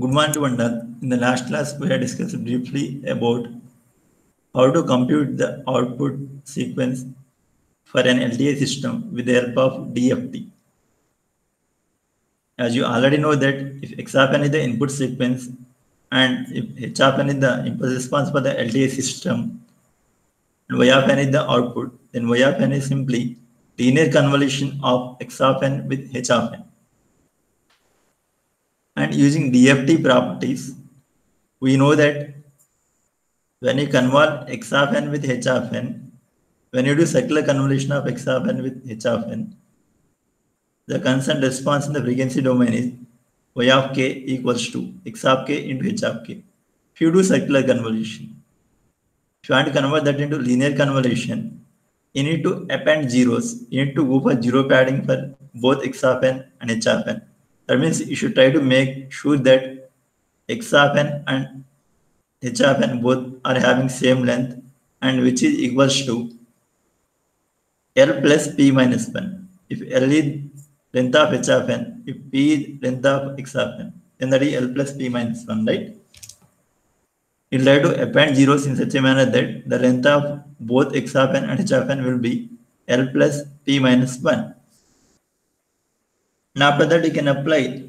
Good morning to one. In the last class, we had discussed briefly about how to compute the output sequence for an LTI system with the help of DFT. As you already know that if X of n is the input sequence and if H of n is the impulse response for the LTI system and Y of n is the output, then Y of n is simply linear convolution of X of n with H of n. And using DFT properties, we know that when you convolve x of n with h of n, when you do circular convolution of x of n with h of n, the constant response in the frequency domain is y of k equals to x of k into h of k. If you do circular convolution, if you want to convert that into linear convolution, you need to append zeros. You need to go for zero padding for both x of n and h of n. That means you should try to make sure that x of n and h of n both are having same length and which is equals to L plus P minus 1. If L is length of h of n, if P is length of x of n, then that is L plus P minus 1, right? You try to append zeros in such a manner that the length of both x of n and h of n will be L plus P minus 1. Now after that you can apply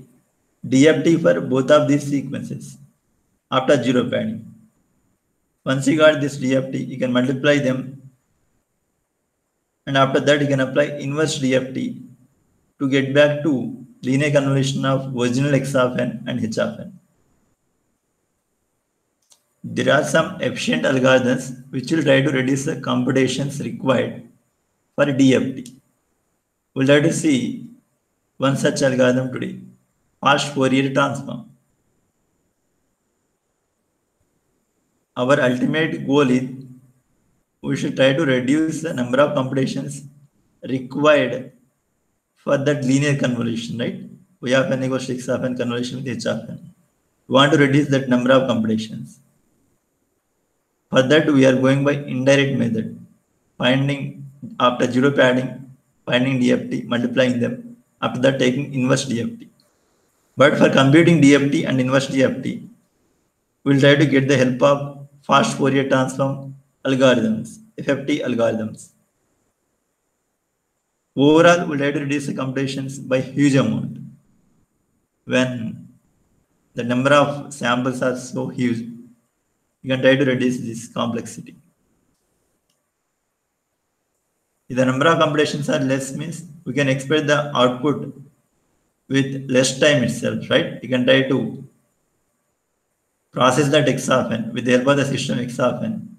DFT for both of these sequences after zero padding. Once you got this DFT, you can multiply them and after that you can apply inverse DFT to get back to linear convolution of original x of n and h of n. There are some efficient algorithms which will try to reduce the computations required for DFT. We'll try to see one such algorithm today, fast Fourier transform. Our ultimate goal is we should try to reduce the number of computations required for that linear convolution, right? We have n equals to x of n convolution with h of n. We want to reduce that number of computations. For that, we are going by indirect method, finding after zero padding, finding DFT, multiplying them, after that taking inverse DFT. But for computing DFT and inverse DFT, we'll try to get the help of fast Fourier transform algorithms, FFT algorithms. Overall, we'll try to reduce the computations by huge amount. When the number of samples are so huge, you can try to reduce this complexity. If the number of computations are less means we can expect the output with less time itself, right? You can try to process that x of n with the help of the system x of n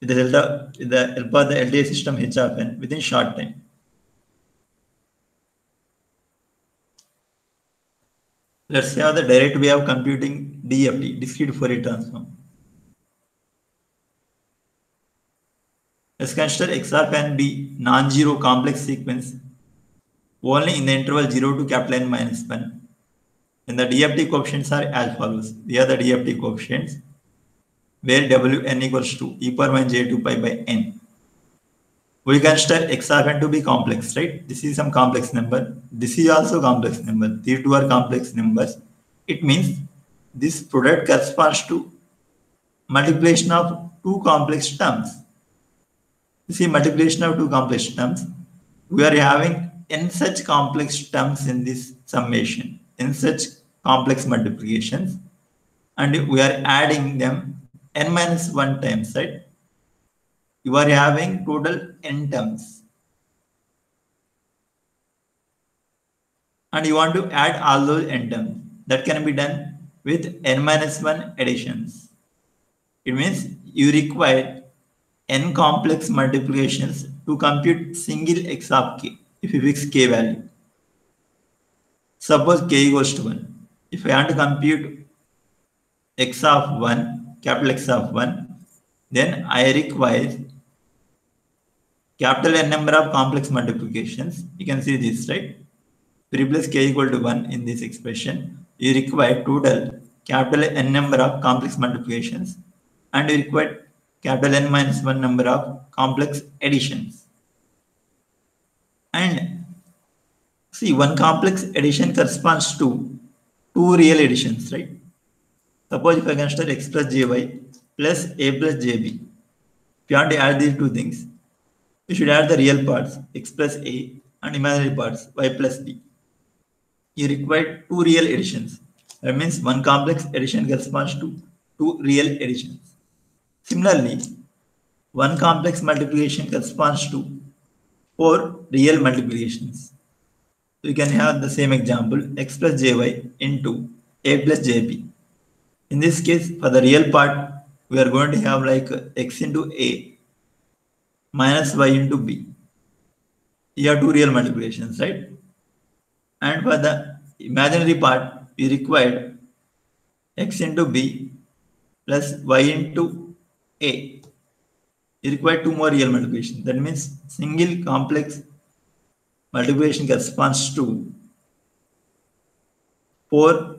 with the help of, with the help of the LTI system h of n within short time. Let's have the direct way of computing DFT, discrete Fourier transform. Let's consider x of n be non-zero complex sequence only in the interval 0 to capital N minus 1. And the DFT coefficients are as follows. These are the DFT coefficients where Wn equals to e power minus j2 pi by n. We consider x of n to be complex, right? This is some complex number. This is also complex number. These two are complex numbers. It means this product corresponds to multiplication of two complex terms. You see multiplication of two complex terms. We are having n such complex terms in this summation, in such complex multiplications, and we are adding them n minus 1 times, right? You are having total n terms. And you want to add all those n terms. That can be done with n minus 1 additions. It means you require n complex multiplications to compute single x of k if you fix k value. Suppose k equals to 1. If I want to compute x of 1, capital X of 1, then I require capital N number of complex multiplications. You can see this, right? If replace k equal to 1 in this expression, you require total capital N number of complex multiplications and you require capital N minus 1 number of complex additions. And see, one complex addition corresponds to two real additions, right? Suppose if I consider x plus jy plus a plus jb. If you want to add these two things, you should add the real parts x plus a and imaginary parts y plus b. You require two real additions. That means one complex addition corresponds to two real additions. Similarly, one complex multiplication corresponds to four real multiplications. So you can have the same example x plus jy into a plus jb. In this case, for the real part, we are going to have like x into a minus y into b. You have two real multiplications, right? And for the imaginary part, we required x into b plus y into a. You require two more real multiplication. That means single complex multiplication corresponds to four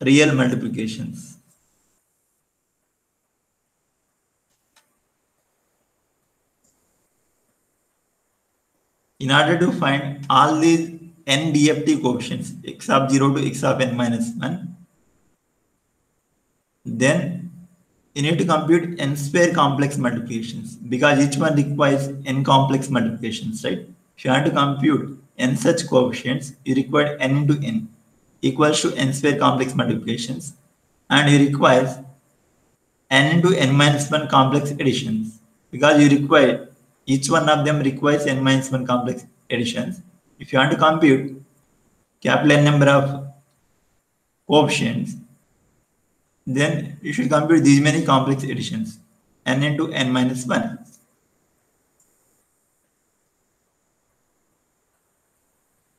real multiplications. In order to find all these n DFT coefficients, x of 0 to x of n minus 1, then you need to compute n square complex multiplications because each one requires n complex multiplications, right? If you want to compute n such coefficients, you require n into n equals to n square complex multiplications and you require n into n minus 1 complex additions because you require each one of them requires n minus 1 complex additions. If you want to compute capital N number of coefficients, then you should compute these many complex additions n into n minus 1.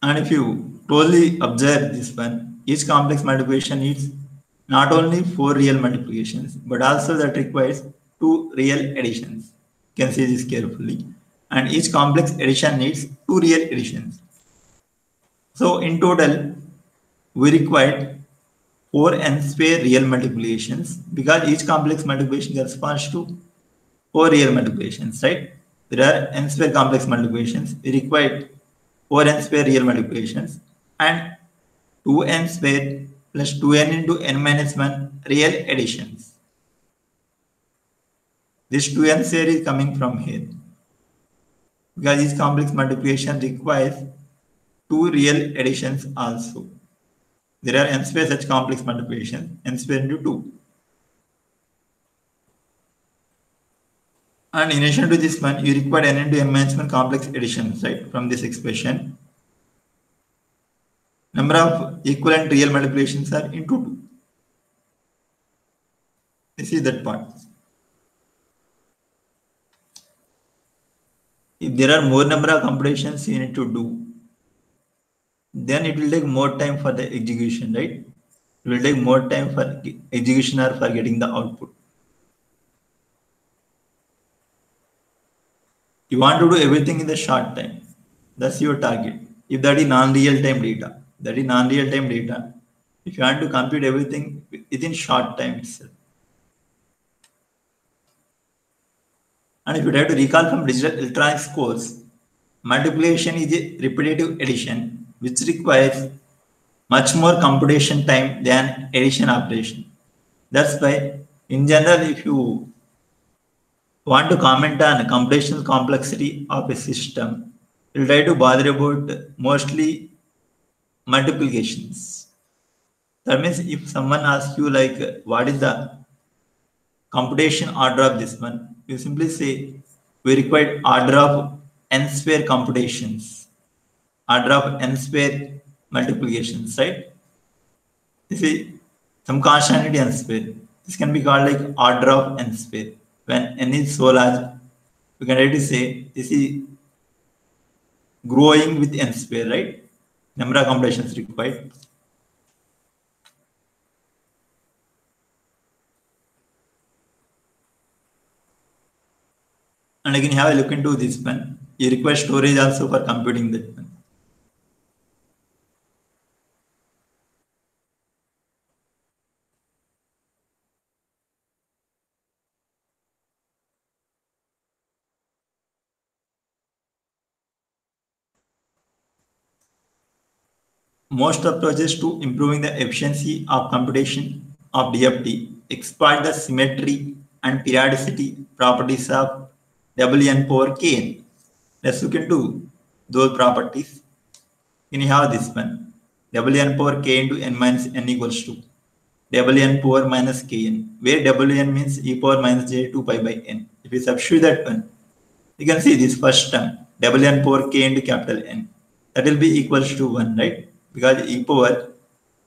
And if you closely observe this one, each complex multiplication needs not only four real multiplications, but also that requires two real additions. You can see this carefully. And each complex addition needs two real additions. So in total, we required 4 n square real multiplications because each complex multiplication corresponds to 4 real multiplications, right? There are n square complex multiplications. We require 4 n square real multiplications and 2n square plus 2n into n minus 1 real additions. This 2n square is coming from here because this complex multiplication requires two real additions also. There are n square such complex multiplication, n square into 2. And in addition to this one, you require n into m minus 1 complex additions, right, from this expression. Number of equivalent real multiplications are into 2. This is that part. If there are more number of computations you need to do, then it will take more time for the execution, right? It will take more time for execution or for getting the output. You want to do everything in the short time. That's your target. If that is non-real time data, that is non-real time data. If you want to compute everything within short time itself. And if you try to recall from digital electronics course, multiplication is a repetitive addition which requires much more computation time than addition operation. That's why, in general, if you want to comment on the computational complexity of a system, you'll try to bother about mostly multiplications. That means if someone asks you like, what is the computation order of this one, you simply say we require order of n square computations, order of n square multiplications, right? This is some constant n square. This can be called like order of n square. When n is so large, we can already say this is growing with n square, right? Number of computations required. And again, have a look into this one. You require storage also for computing that one. Most approaches to improving the efficiency of computation of DFT exploit the symmetry and periodicity properties of Wn power kn. Let's look into those properties. Can you have this one? Wn power k into n minus n equals to Wn power minus kn, where Wn means e power minus j 2 pi by n. If we substitute that one, you can see this first term, Wn power k into capital N. That will be equals to 1, right? Because e power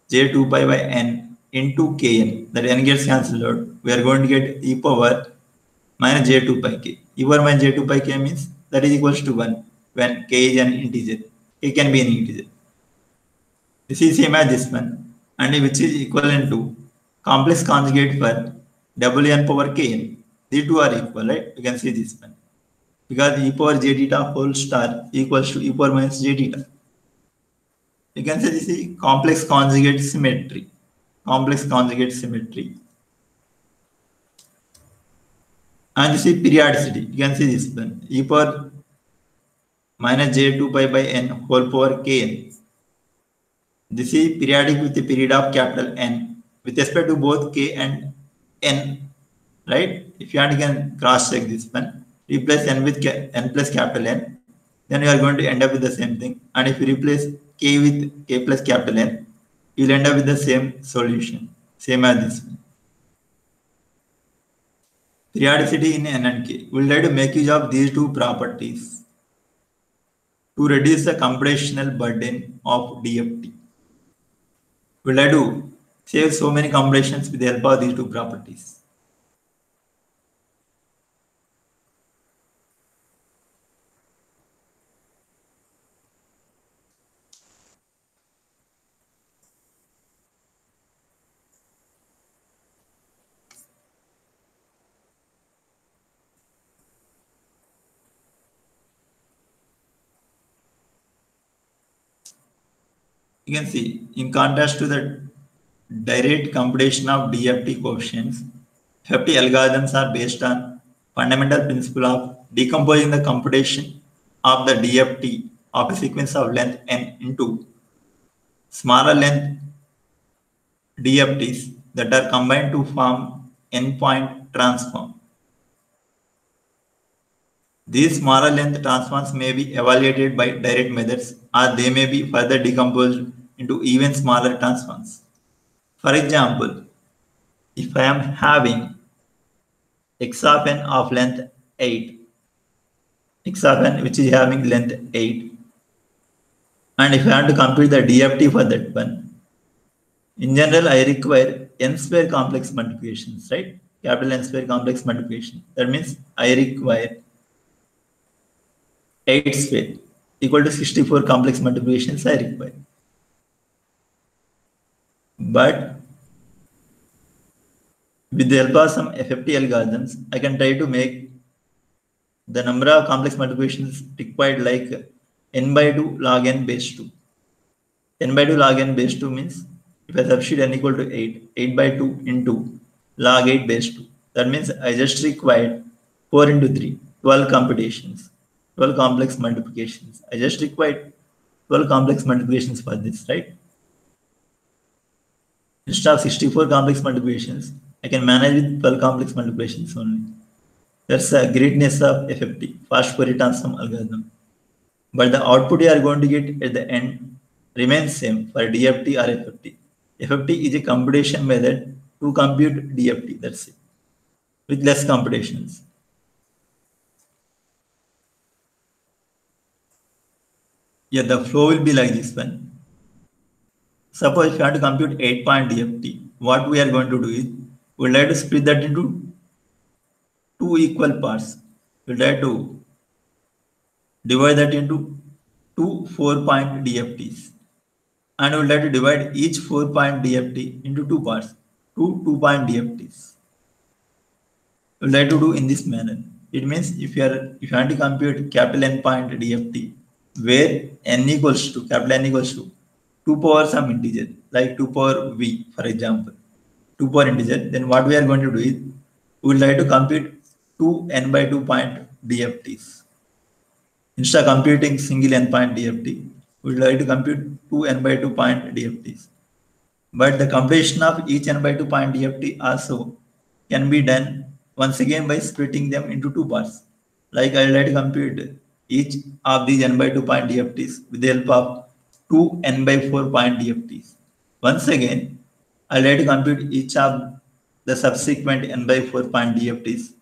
j 2 pi by n into kn, that n gets cancelled out. We are going to get e power minus j 2 pi k. e power minus j 2 pi k means that is equals to 1 when k is an integer. k can be an integer. This is same as this one and which is equivalent to complex conjugate for wn power kn. These two are equal, right? You can see this one. Because e power j theta whole star equals to e power minus j theta. You can say this is complex conjugate symmetry. Complex conjugate symmetry. And this is periodicity. You can see this one. e power minus j 2 pi by n whole power kn this is periodic with the period of capital N with respect to both K and N, right? If you want, you can cross check this one. Replace N with n plus capital N, then you are going to end up with the same thing. And if you replace K with K plus capital N, you will end up with the same solution, same as this one. Periodicity in N and K. We'll try to make use of these two properties to reduce the computational burden of DFT will I do save so many combinations with the help of these two properties. You can see in contrast to the direct computation of DFT coefficients, FFT algorithms are based on fundamental principle of decomposing the computation of the DFT of a sequence of length n into smaller length DFTs that are combined to form n-point transform. These smaller length transforms may be evaluated by direct methods or they may be further decomposed into even smaller transforms. For example, if I am having x of n of length 8, x of n which is having length 8, and if I want to compute the DFT for that one, in general, I require n square complex multiplications, right? Capital N square complex multiplication. That means I require 8 square equal to 64 complex multiplications I require. But with the help of some FFT algorithms, I can try to make the number of complex multiplications required like n by 2 log n base 2. n by 2 log n base 2 means if I substitute n equal to 8, 8 by 2 into log 8 base 2. That means I just required 4 into 3, 12 computations, 12 complex multiplications. I just required 12 complex multiplications for this, right? Instead of 64 complex multiplications, I can manage with 12 complex multiplications only. That's the greatness of FFT, fast Fourier transform algorithm. But the output you are going to get at the end remains same for DFT or FFT. FFT is a computation method to compute DFT, that's it, with less computations. Yeah, the flow will be like this one. Suppose if you want to compute 8 point DFT, what we are going to do is we'll try to split that into two equal parts. We'll try to divide that into two 4 point DFTs. And we'll try to divide each 4 point DFT into two parts, two 2 point DFTs. We'll try to do in this manner. It means if you are if you want to compute capital N point DFT, where n equals to capital N equals to 2 power some integer like 2 power v for example 2 power integer then what we are going to do is we will try to compute 2 n by 2 point dfts instead of computing single n point dft we will try to compute two n by 2 point DFTs. But the completion of each n by 2 point DFT also can be done once again by splitting them into two parts. Like I would like to compute each of these n by 2 point DFTs with the help of two n by 4 point DFTs. Once again, I would like to compute each of the subsequent n by 4 point DFTs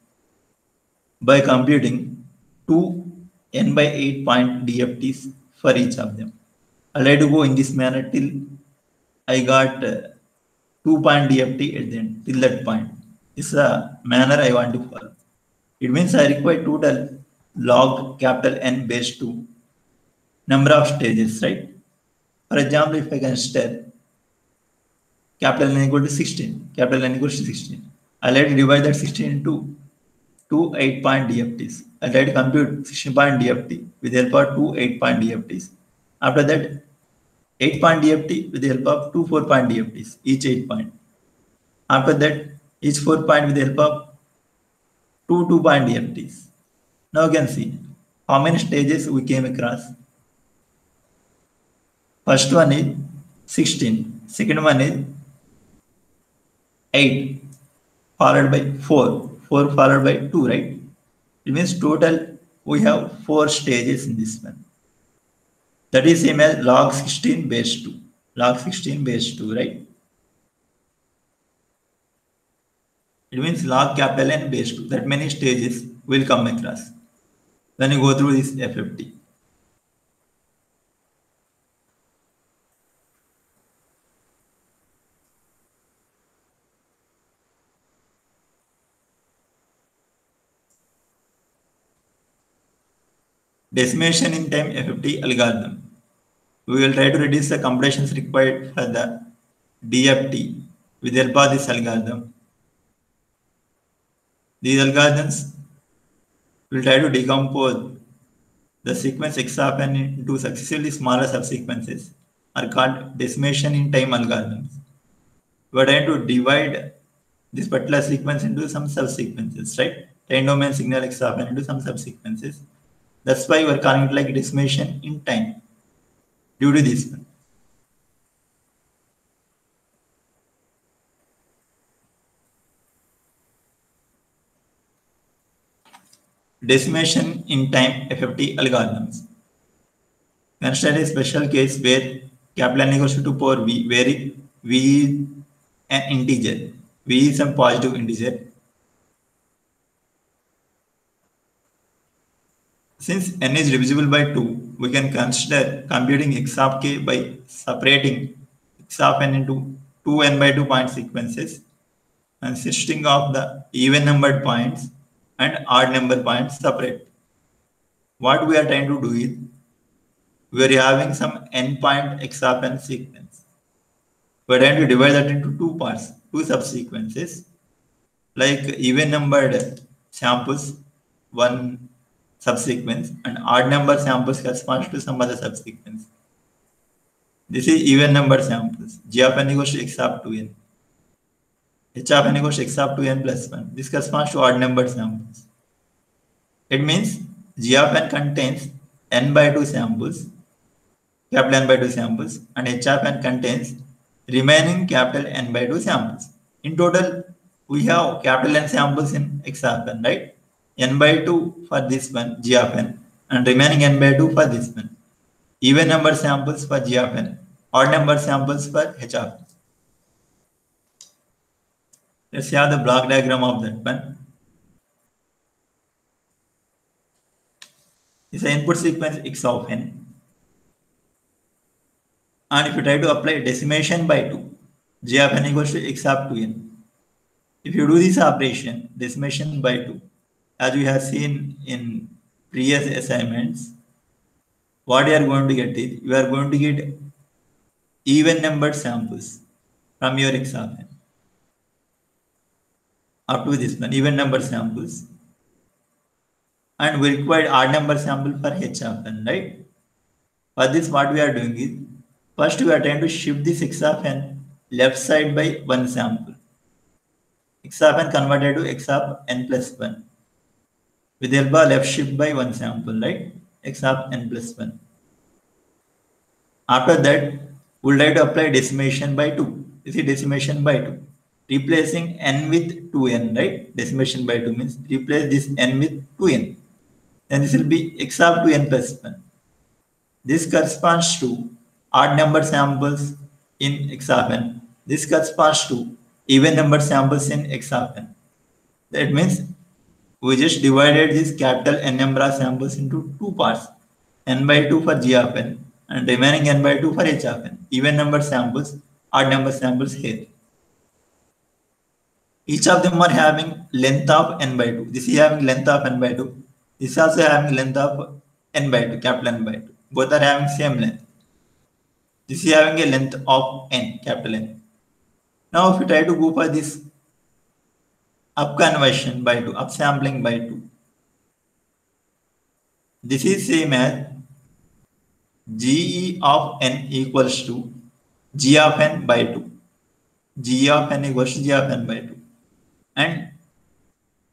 by computing two n by 8 point DFTs for each of them. I would like to go in this manner till I got uh, 2 point DFT at the end, till that point. This is a manner I want to follow. It means I require total log capital N base 2 number of stages, right? For example, if I consider capital N equal to 16, capital N equals to 16, I let divide that 16 into two 8 point DFTs. I let compute 16 point DFT with the help of two 8 point DFTs. After that, 8 point DFT with the help of two 4 point DFTs, each 8 point. After that, each 4 point with the help of two 2 point DFTs. Now you can see how many stages we came across. First one is 16. Second one is 8 followed by 4. 4 followed by 2, right? It means total we have 4 stages in this one. That is same as log 16 base 2. Log 16 base 2, right? It means log capital N base 2. That many stages will come across when you go through this FFT. Decimation in time FFT algorithm. We will try to reduce the computations required for the DFT with the help of this algorithm. These algorithms will try to decompose the sequence X of n into successively smaller subsequences are called decimation in time algorithms. We are trying to divide this particular sequence into some subsequences, right? Time domain signal X of n into some subsequences. That's why we're calling it like decimation in time due to this. Decimation in time FFT algorithms. Consider a special case where capital N equals to 2 power V, where V is an integer. V is some positive integer Since n is divisible by 2, we can consider computing x of k by separating x of n into two n by 2 point sequences consisting of the even numbered points and odd number points separate. What we are trying to do is we are having some n point x of n sequence. We are trying to divide that into two parts, two subsequences, like even numbered samples, one subsequence and odd number samples corresponds to some other subsequence. This is even number samples. G of n equals to x of 2n. H of n equals to x of 2n plus 1. This corresponds to odd number samples. It means G of n contains n by 2 samples, capital N by 2 samples, and H of n contains remaining capital N by 2 samples. In total, we have capital N samples in X of n, right? N by 2 for this one, g of n, and remaining n by 2 for this one. Even number samples for g of n, odd number samples for h of n. Let's have the block diagram of that one. Is input sequence x of n. And if you try to apply decimation by 2, g of n equals to x of 2n. If you do this operation, decimation by 2, as we have seen in previous assignments, what you are going to get is you are going to get even numbered samples from your exam up to this one, even number samples. And we require odd number sample for H of right? For this, what we are doing is first we are trying to shift this X of n left side by one sample. X of n converted to X of n plus 1 help left shift by one sample, right? X of n plus 1. After that, we'll try to apply decimation by 2. This is decimation by 2. Replacing n with 2n, right? Decimation by 2 means replace this n with 2n. Then this will be x of 2n plus 1. This corresponds to odd number samples in x of n. This corresponds to even number samples in x of n. That means we just divided this capital N number samples into two parts, n by 2 for g of n and remaining n by 2 for h of n. Even number samples, odd number samples here. Each of them are having length of n by 2. This is having length of n by 2. This is also having length of n by 2, capital N by 2. Both are having same length. This is having a length of n, capital N. Now if you try to go for this up conversion by 2, upsampling by 2. This is same as GE of n equals to G of n by 2. G of n equals to G of n by 2. And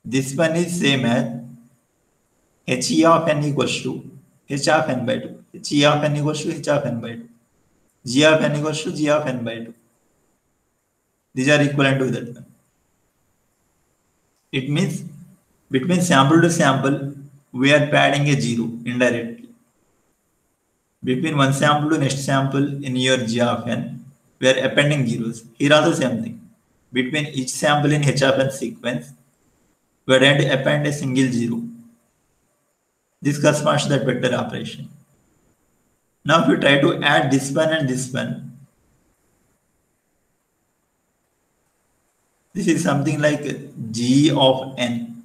this one is same as He of n equals to H of n by 2. He of n equals to H of n by 2. G of n equals to G of n by 2. These are equivalent to that one. It means between sample to sample, we are padding a zero indirectly. Between one sample to next sample in your G of n, we are appending zeros. Here also same thing. Between each sample in H of n sequence, we are going to append a single zero. This corresponds to that vector operation. Now if you try to add this one and this one, This is something like g of n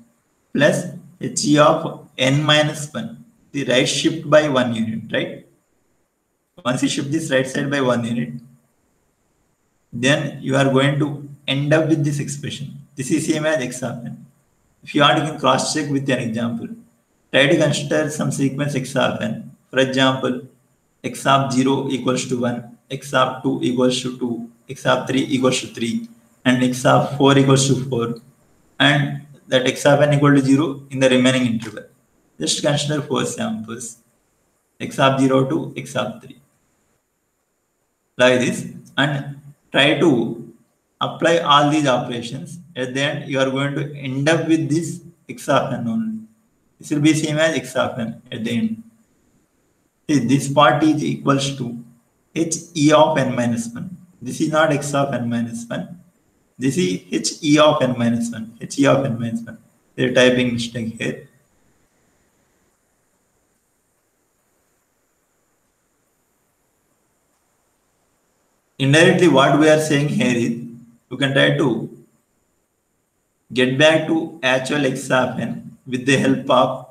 plus g of n minus 1. The right shift by one unit, right? Once you shift this right side by one unit, then you are going to end up with this expression. This is same as n. If you want, you can cross check with an example. Try to consider some sequence x of n. For example, x of 0 equals to 1, x of 2 equals to 2, x of 3 equals to 3 and x of 4 equals to 4 and that x of n equal to 0 in the remaining interval. Just consider four samples x of 0 to x of 3 like this and try to apply all these operations at the end you are going to end up with this x of n only. This will be same as x of n at the end. See, this part is equals to h e of n minus 1. This is not x of n minus 1 this is h e of n minus 1, h e of n minus 1. They're typing mistake here. Indirectly, what we are saying here is you can try to get back to actual x of n with the help of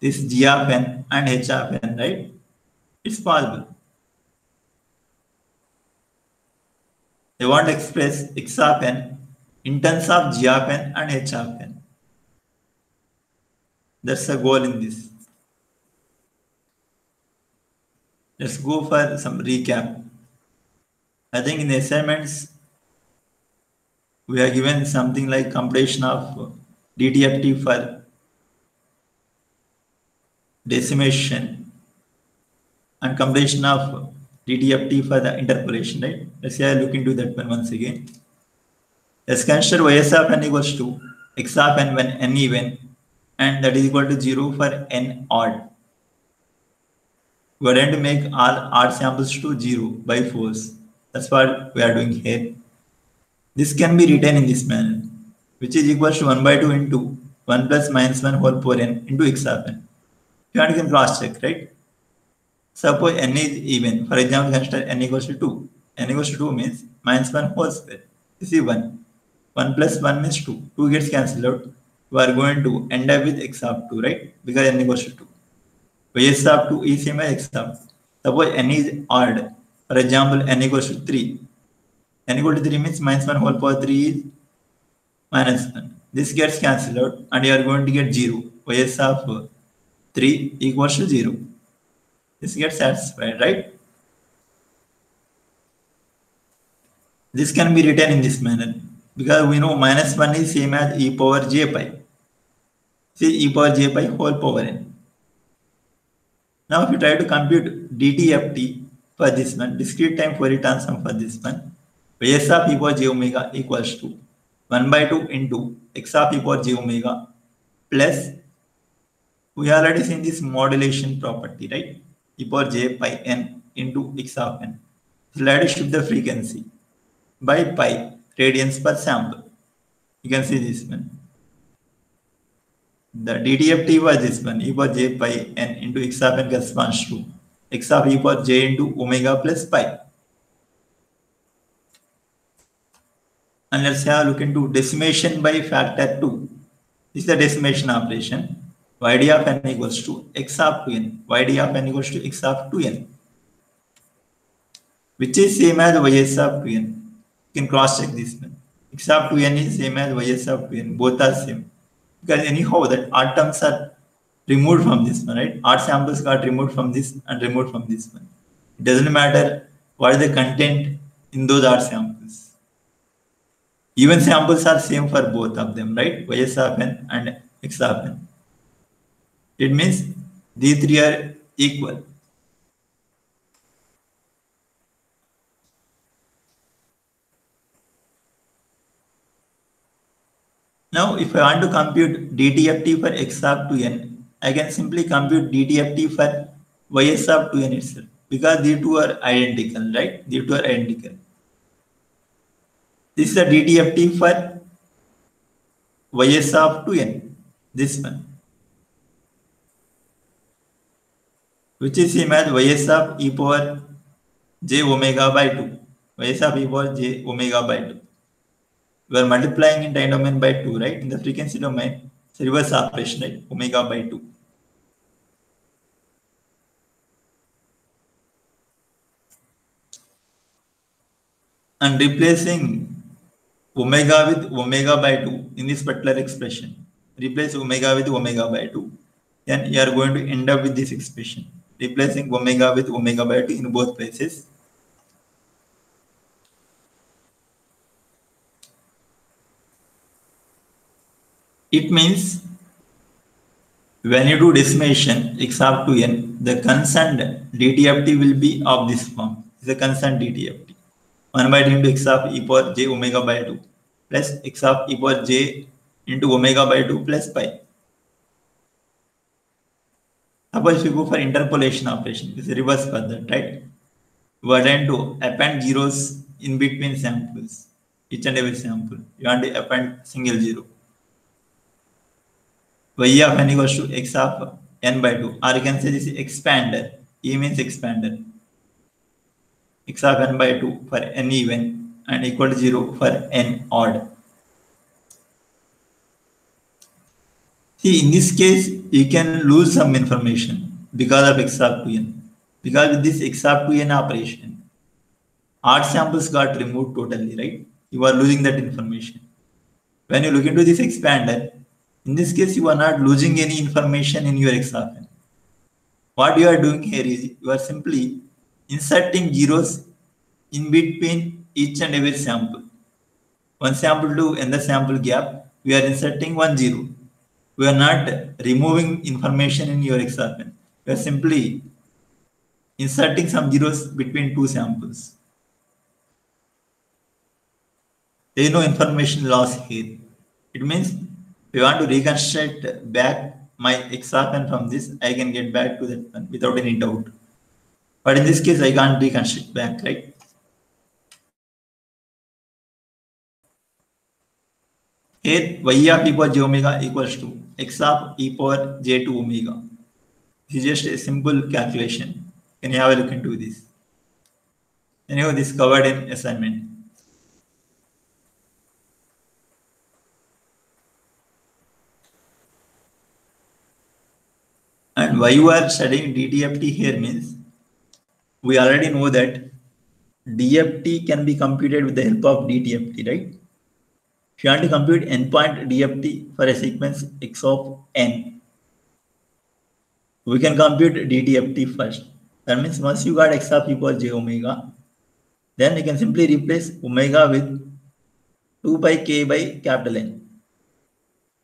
this g of n and h of n, right? It's possible. They want to express x of n in terms of g of n and h of n. That's the goal in this. Let's go for some recap. I think in the assignments, we are given something like computation of DTFT for decimation and computation of DTFT for the interpolation, right? Let's say I look into that one once again. Let's consider ys of n equals to x of n when n even and that is equal to 0 for n odd. We are going to make all odd samples to 0 by force. That's what we are doing here. This can be written in this manner, which is equal to 1 by 2 into 1 plus minus 1 whole power n into x of n. You can cross check, right? Suppose n is even. For example, consider n equals to 2. N equals to 2 means minus 1 whole square. Is 1. 1 plus 1 means 2. 2 gets cancelled out. We are going to end up with x of 2, right? Because n equals to 2. So x of 2 is same as x 2. Suppose n is odd. For example, n equals to 3. n equal to 3 means minus 1 whole power 3 is minus 1. This gets cancelled out and you are going to get 0. y of 3 equals to 0 this gets satisfied, right? This can be written in this manner because we know minus 1 is same as e power j pi. See e power j pi whole power n. Now if you try to compute dtft for this one, discrete time Fourier transform for this one, S of e power j omega equals to 1 by 2 into x of e power j omega plus we already seen this modulation property, right? e power j pi n into x of n. So let us shift the frequency by pi radians per sample. You can see this one. The DTFT was this one, e power j pi n into x of n corresponds to x of e power j into omega plus pi. And let's have a look into decimation by factor 2. This is the decimation operation. yd of n equals to x of 2n. yd of n equals to x of 2n. Which is same as ys of 2n. You can cross check this one. of 2n is same as ys of 2n. Both are same. Because anyhow that odd terms are removed from this one, right? Odd samples got removed from this and removed from this one. It doesn't matter what is the content in those odd samples. Even samples are same for both of them, right? Ys of n and x of n. It means these three are equal. Now, if I want to compute DTFT for x of 2n, I can simply compute DTFT for ys of 2n itself because these two are identical, right? These two are identical. This is a DTFT for ys of 2n, this one. Which is same as ys of e power j omega by 2. ys of e power j omega by 2. We are multiplying in time domain by 2, right? In the frequency domain, it's reverse operation, right? Omega by 2. And replacing omega with omega by 2 in this particular expression. Replace omega with omega by 2. Then you are going to end up with this expression. Replacing omega with omega by 2 in both places. It means when you do decimation x of 2n, the concerned DTFT will be of this form. It's a concerned DTFT. 1 by 2 into x of e power j omega by 2 plus x of e power j into omega by 2 plus pi. Suppose we go for interpolation operation, it's reverse method, right? We are trying to append zeros in between samples, each and every sample. You want to append single zero. Y of n equals to x of n by 2, or you can say this is expander. E means expander. x of n by 2 for n even and equal to 0 for n odd. See, in this case, you can lose some information because of x of 2n. Because with this x of 2n operation, odd samples got removed totally, right? You are losing that information. When you look into this expander, in this case, you are not losing any information in your x. What you are doing here is you are simply inserting zeros in between each and every sample. One sample to another sample gap, we are inserting one zero. We are not removing information in your x. We are simply inserting some zeros between two samples. There is no information loss here. It means you want to reconstruct back my x of n from this, I can get back to that one without any doubt. But in this case, I can't reconstruct back, right? Here, y of e power j omega equals to x of e power j to omega. This is just a simple calculation. Can you have a look into this? Anyhow, this covered in assignment. And why you are studying DTFT here means we already know that DFT can be computed with the help of DTFT, right? If you want to compute N-point DFT for a sequence x of n, we can compute DTFT first. That means once you got x of e power j omega, then you can simply replace omega with 2 pi k by capital N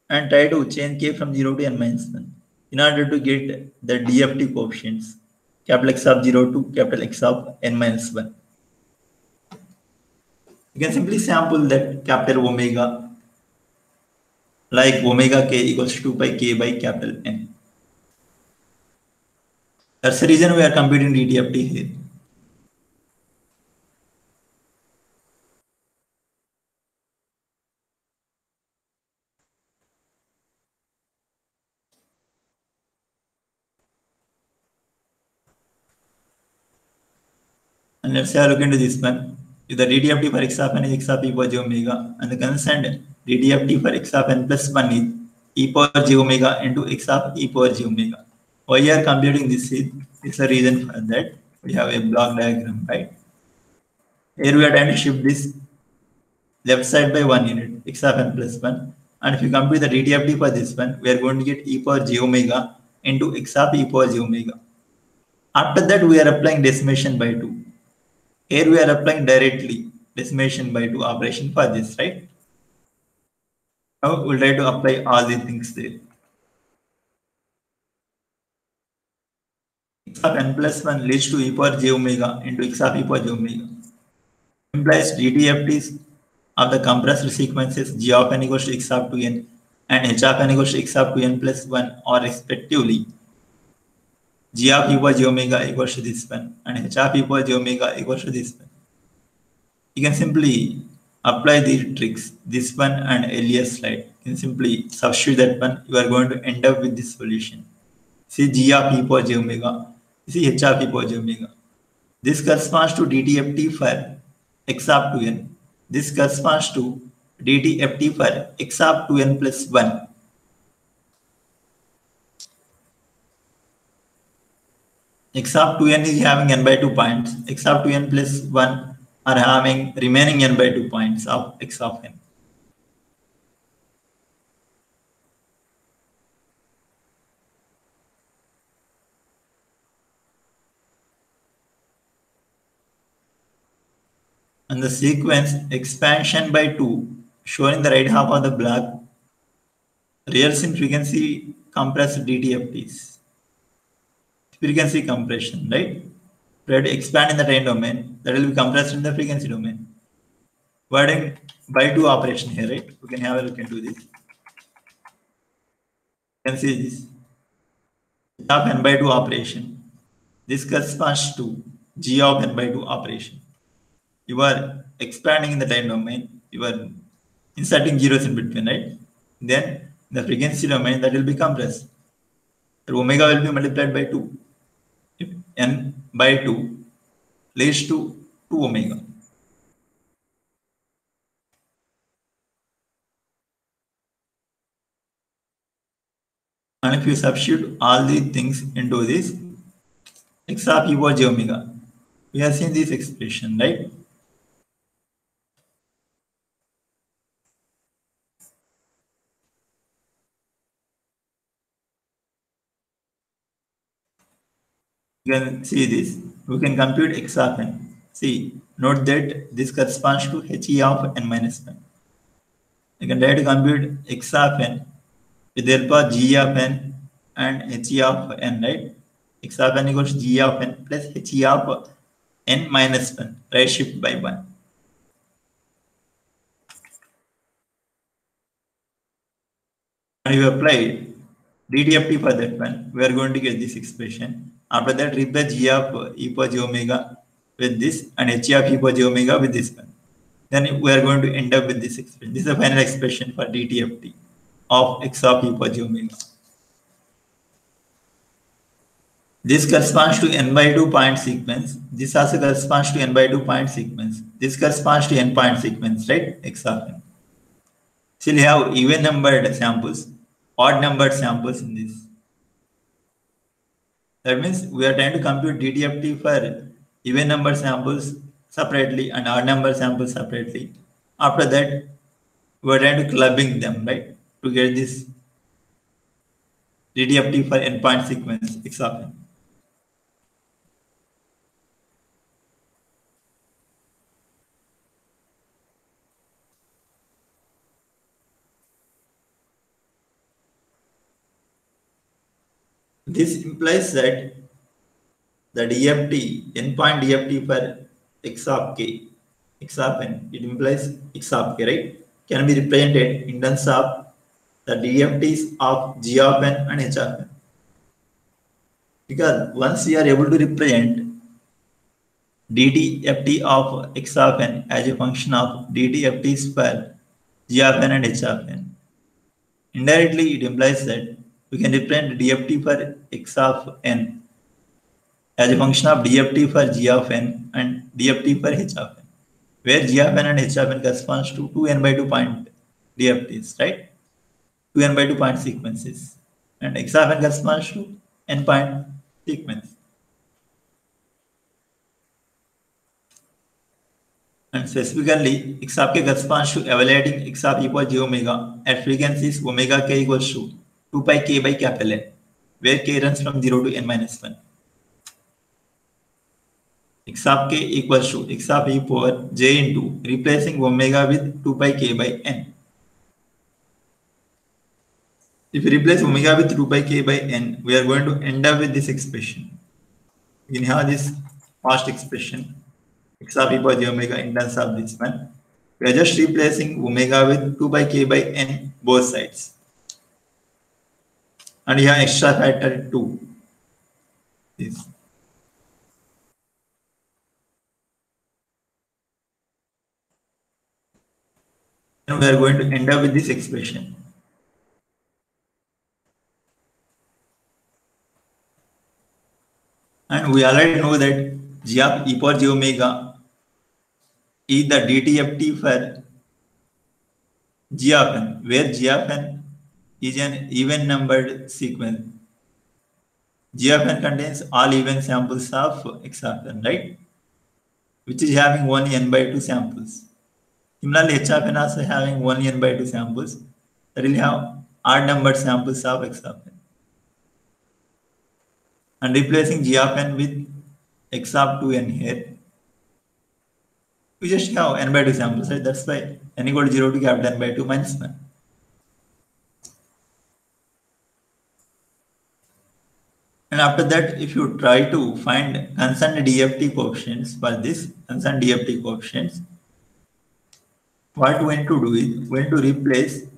and try to change k from 0 to n minus 1 in order to get the DFT coefficients. capital X sub 0 to capital X sub n minus 1. You can simply sample that capital omega like omega k equals 2 pi k by capital N. That's the reason we are computing DTFT here. Let's have a look into this one. If the DTFT for x of n is e power j omega, and the constant DTFT for x of n plus 1 is e power j omega into x of e power j omega. Why you are computing this is, is the reason for that. We have a block diagram, right? Here we are trying to shift this left side by one unit, x of n plus 1. And if you compute the DTFT for this one, we are going to get e power j omega into x of e power j omega. After that, we are applying decimation by 2. Here we are applying directly decimation by 2 operation for this, right? Now we'll try to apply all these things there. x of n plus 1 leads to e power j omega into x of e power j omega. Implies DTFTs of the compressed sequences g of n equals to x of 2n and h of n equals to x of 2n plus 1 or respectively g of e power j omega equals to this one and h of e power j omega equals to this one. You can simply apply these tricks, this one and earlier slide. You can simply substitute that one. You are going to end up with this solution. See g of e power j omega. See h of e power j omega. This corresponds to DTFT for x of 2n. This corresponds to DTFT for x of 2n plus 1 x of 2n is having n by 2 points, x of 2n plus 1 are having remaining n by 2 points of x of n. And the sequence expansion by 2 shown in the right half of the block reals in frequency compressed DTFTs frequency compression, right? Try to expand in the time domain, that will be compressed in the frequency domain. We're by two operation here, right? We can have a look into this. You can see this. Of n by 2 operation. This corresponds to g of n by 2 operation. You are expanding in the time domain, you are inserting zeros in between, right? Then the frequency domain that will be compressed. Omega will be multiplied by 2 n by 2 leads to 2 omega. And if you substitute all these things into this x of e j omega, we have seen this expression, right? You can see this. We can compute x of n. See, note that this corresponds to he of n minus 1. You can try to compute x of n with the help of g of n and he of n, right? x of n equals g of n plus he of n minus 1, right shift by 1. And you apply DTFT for that one, we are going to get this expression after that, replace g of e power j omega with this and h of e power j omega with this one. Then we are going to end up with this expression. This is the final expression for DTFT of x of e power j omega. This corresponds to n by 2 point sequence. This also corresponds to n by 2 point sequence. This corresponds to n point sequence, right? x of n. Still have even numbered samples, odd numbered samples in this. That means we are trying to compute DTFT for even number samples separately and odd number samples separately. After that, we are trying to clubbing them, right, to get this DTFT for n-point sequence X This implies that the DFT, N-point DFT for x of k, x of n, it implies x of k, right? Can be represented in terms of the DFTs of g of n and h of n. Because once we are able to represent DTFT of x of n as a function of DTFTs for g of n and h of n, indirectly it implies that we can represent DFT for x of n as a function of DFT for g of n and DFT for h of n, where g of n and h of n corresponds to 2n by 2 point DFTs, right? 2n by 2 point sequences. And x of n corresponds to n point sequence. And specifically, x of k corresponds to evaluating x of e power j omega at frequencies omega k equals to 2 pi k by capital N, where k runs from 0 to n minus 1. x of k equals to x of e power j into replacing omega with 2 pi k by n. If we replace omega with 2 pi k by n, we are going to end up with this expression. We can have this past expression x of e power j omega in terms of this one. We are just replacing omega with 2 by k by n both sides. And here extra factor 2 is and we are going to end up with this expression. And we already know that g of e power j omega is the dT DTFT for g of n, where g of n is an even numbered sequence. G of n contains all even samples of x of n, right? Which is having only n by 2 samples. Similarly, h of n also having only n by 2 samples. That will have odd numbered samples of x of n. And replacing g of n with x of 2n here, we just have n by 2 samples, right? That's why n equal to 0 to capital n by 2 minus 1. And after that, if you try to find concerned DFT coefficients for this concerned DFT coefficients, what we want to do is we want to replace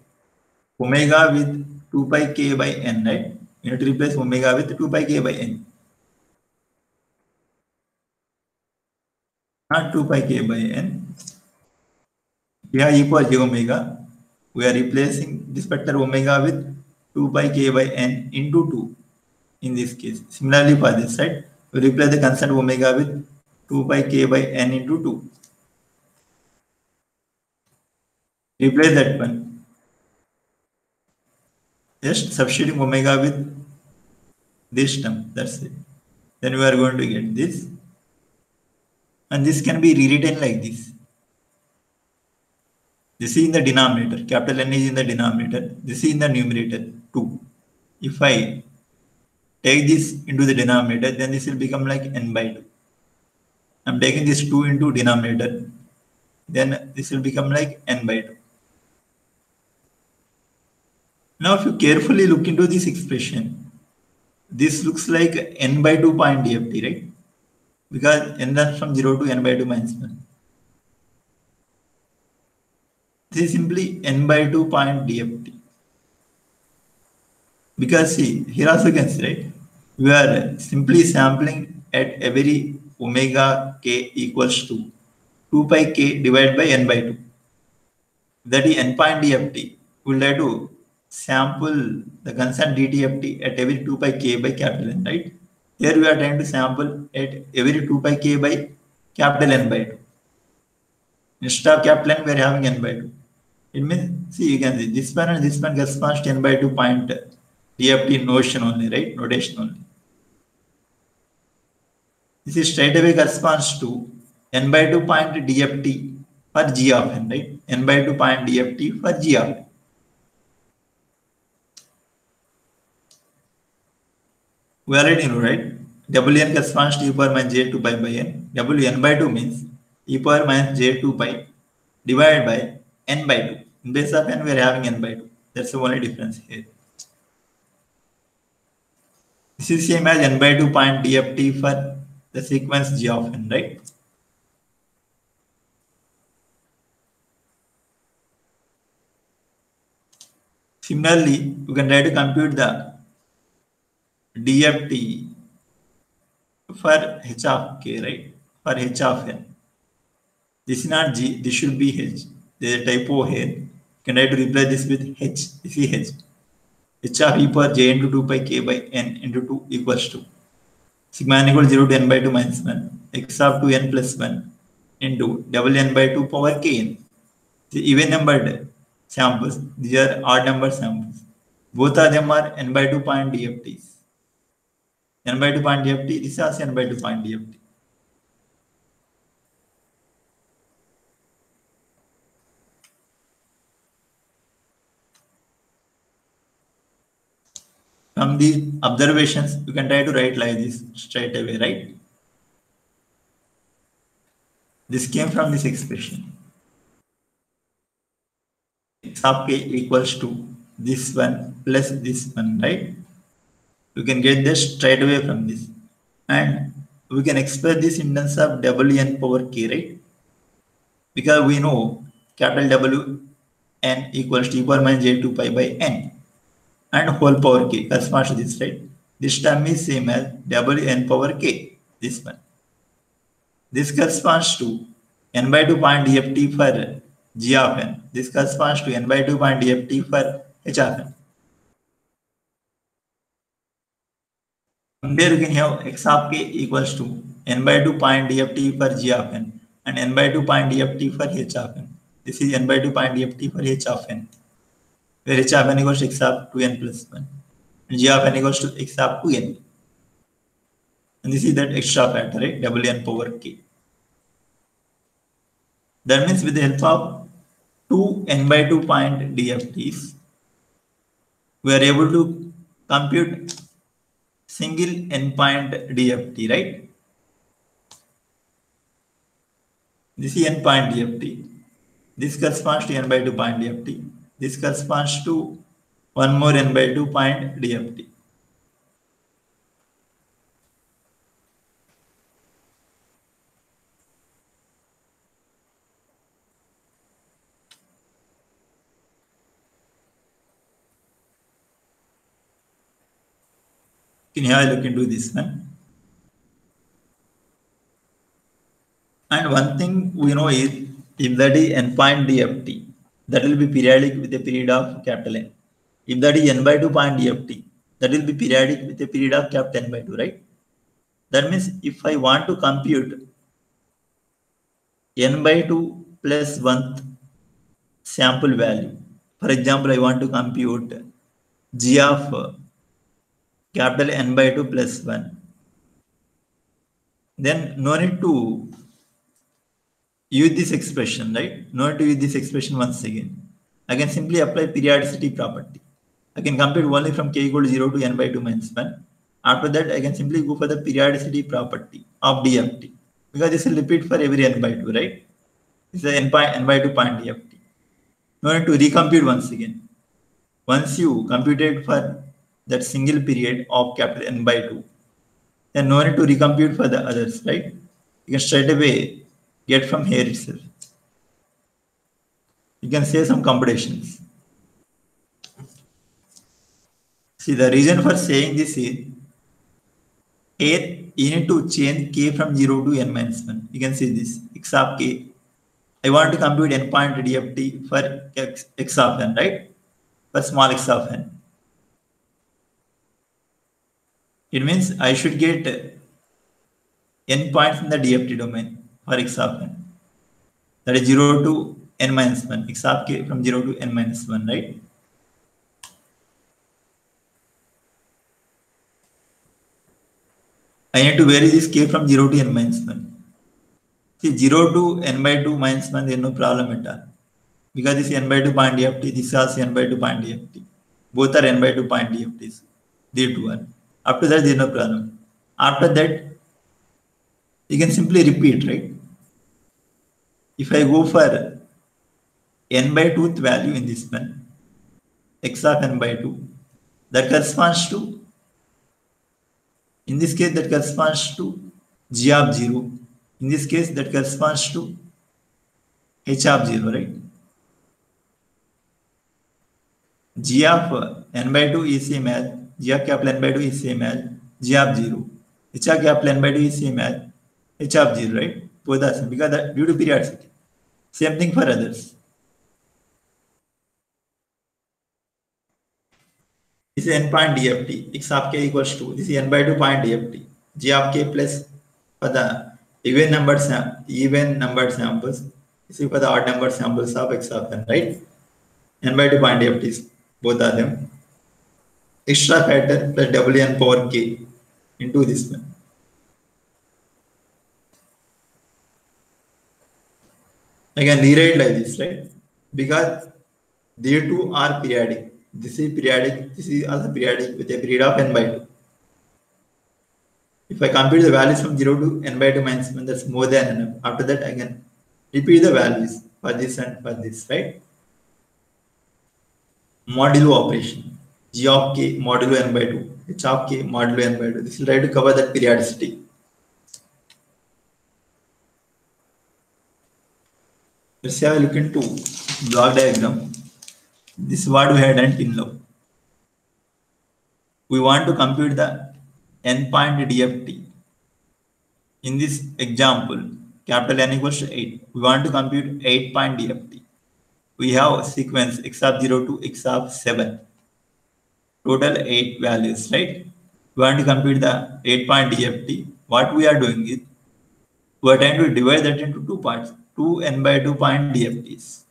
omega with 2 pi k by n, right? We need to replace omega with 2 pi k by n. Not 2 pi k by n. We have e power j omega. We are replacing this factor omega with 2 pi k by n into 2 in this case. Similarly for this side, we replace the constant omega with 2 pi k by n into 2. Replace that one. Just substituting omega with this term, that's it. Then we are going to get this. And this can be rewritten like this. This is in the denominator, capital N is in the denominator, this is in the numerator, 2. If I take this into the denominator, then this will become like n by 2. I'm taking this 2 into denominator, then this will become like n by 2. Now, if you carefully look into this expression, this looks like n by 2 point DFT, right? Because n runs from 0 to n by 2 minus 1. This is simply n by 2 point DFT. Because see, here also you can see, right? We are simply sampling at every omega k equals to 2 pi k divided by n by 2. That is n point DFT. We'll try to sample the concerned DTFT at every 2 pi k by capital N, right? Here we are trying to sample at every 2 pi k by capital N by 2. Instead of capital N, we are having N by 2. It means, see, you can see this one and this one corresponds to N by 2 point DFT notion only, right? Notation only. This is straight away corresponds to N by 2 point DFT for G of N, right? N by 2 point DFT for G of N. We already know, right? Wn corresponds to e power minus j2 pi by n. Wn by 2 means e power minus j2 pi divided by n by 2. In base of n, we are having n by 2. That's the only difference here. Same as n by 2 point DFT for the sequence g of n, right? Similarly, you can try to compute the DFT for h of k, right? For h of n. This is not g, this should be h. There is a typo here. Can try to replace this with h. This is h. h of e power j into 2 pi k by n into 2 equals to sigma n equals 0 to n by 2 minus 1 x of 2 n plus 1 into double n by 2 power k n. The even numbered samples, these are odd number samples. Both of them are n by 2 point DFTs. n by 2 point DFT, this is n by 2 point DFT. From the observations, you can try to write like this straight away, right? This came from this expression. of k equals to this one plus this one, right? You can get this straight away from this. And we can express this in terms of w n power k, right? Because we know capital W n equals to e power minus j 2 pi by n and whole power k corresponds to this, right? This term is same as w n power k, this one. This corresponds to n by 2 point dft for g of n. This corresponds to n by 2 point dft for h of n. From there you can have x of k equals to n by 2 point dft for g of n and n by 2 point dft for h of n. This is n by 2 point dft for h of n where h of n equals to x of 2n plus 1 and g of n equals to x of 2n. And this is that extra factor, right? W n power k. That means with the help of two n by 2 point DFTs, we are able to compute single n point DFT, right? This is n point DFT. This corresponds to n by 2 point DFT. This corresponds to one more n by 2 point DFT. Can you have look into this one? And one thing we know is if that is n point DFT, that will be periodic with a period of capital N. If that is n by 2 point DFT, that will be periodic with a period of capital N by 2, right? That means if I want to compute n by 2 plus 1th sample value, for example, I want to compute g of capital N by 2 plus 1, then no need to use this expression, right? No need to use this expression once again. I can simply apply periodicity property. I can compute only from k equal to 0 to n by 2 minus 1. After that, I can simply go for the periodicity property of DFT because this will repeat for every n by 2, right? It's the n by, n by 2 point DFT. No need to recompute once again. Once you computed for that single period of capital N by 2, then no need to recompute for the others, right? You can straight away get from here itself. You can say some computations. See, the reason for saying this is here you need to change k from 0 to n minus 1. You can see this x of k. I want to compute n point DFT for x, x of n, right? For small x of n. It means I should get n points in the DFT domain for x of n. That is 0 to n minus 1, x of k from 0 to n minus 1, right? I need to vary this k from 0 to n minus 1. See, 0 to n by 2 minus 1, there is no problem at all. Because this n by 2 point DFT, this is also n by 2 point DFT. Both are n by 2 point DFTs. They two are. After that, there is no problem. After that, you can simply repeat, right? If I go for n by 2th value in this one, x of n by 2, that corresponds to, in this case, that corresponds to g of 0. In this case, that corresponds to h of 0, right? g of n by 2 is same as g of capital N by 2 is same as g of 0. h of capital N by 2 is same as h of 0, right? Both are same because that due to periodicity. Same thing for others. This is n point DFT. X of k equals to this is n by 2 point DFT. G of k plus for the even numbered sam even numbered samples. This is for the odd number samples of x of n, right? n by 2 point DFTs both are them extra factor one again rewrite like this right? Because they two are periodic. This is periodic this is also periodic with a period of n by 2 if I compute the values from 0 to n by 2 minus 1, that's more than enough. After that, I can repeat the values for this and for this, right? modulo operation. G of k modulo n by 2 h of k modulo n by 2 this will try to cover that periodicity let's have a look into block diagram this is what we had done till now we want to compute the n point dft in this example capital n equals to 8 we want to compute 8 point dft we have a sequence x of 0 to x of 7. Total 8 values, right? We want to compute the 8 point DFT. What we are doing is, we are trying to divide that into two parts. 2 n by 2 point DFTs.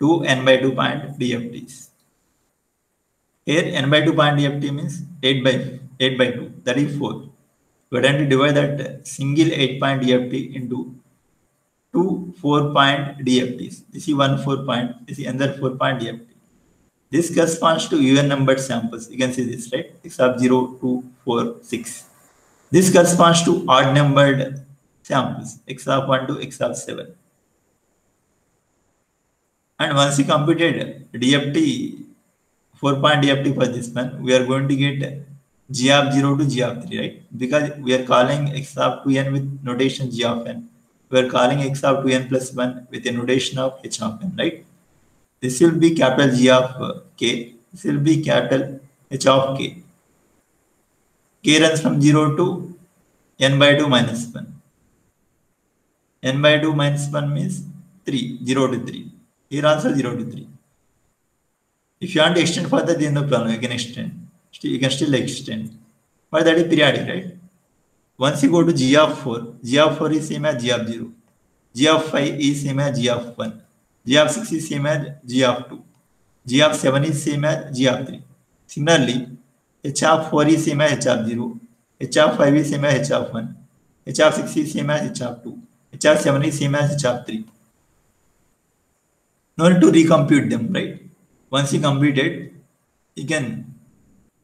2 n by 2 point DFTs. Here n by 2 point DFT means 8 by 8 by 2, that is 4. We are trying to divide that single 8 point DFT into two four point DFTs. This is one four point, this is another four point DFT. This corresponds to even numbered samples. You can see this, right? X of 0, 2, 4, 6. This corresponds to odd numbered samples, x of 1 to x of 7. And once you computed DFT, 4 point DFT for this one, we are going to get g of 0 to g of 3, right? Because we are calling x of 2n with notation g of n we're calling x of 2n plus 1 with a notation of h of n, right? This will be capital G of uh, k. This will be capital H of k. k runs from 0 to n by 2 minus 1. N by 2 minus 1 means 3, 0 to 3. Here also 0 to 3. If you want to extend further, then no problem, you can extend. You can still extend. But that is periodic, right? Once you go to g of 4, g of 4 is same as g of 0. g of 5 is same as g of 1. g of 6 is same as g of 2. g of 7 is same as g of 3. Similarly, h of 4 is same as h of 0. h of 5 is same as h of 1. h of 6 is same as h of 2. H of 7 is same as h of 3. No need to recompute them, right? Once you compute it, you can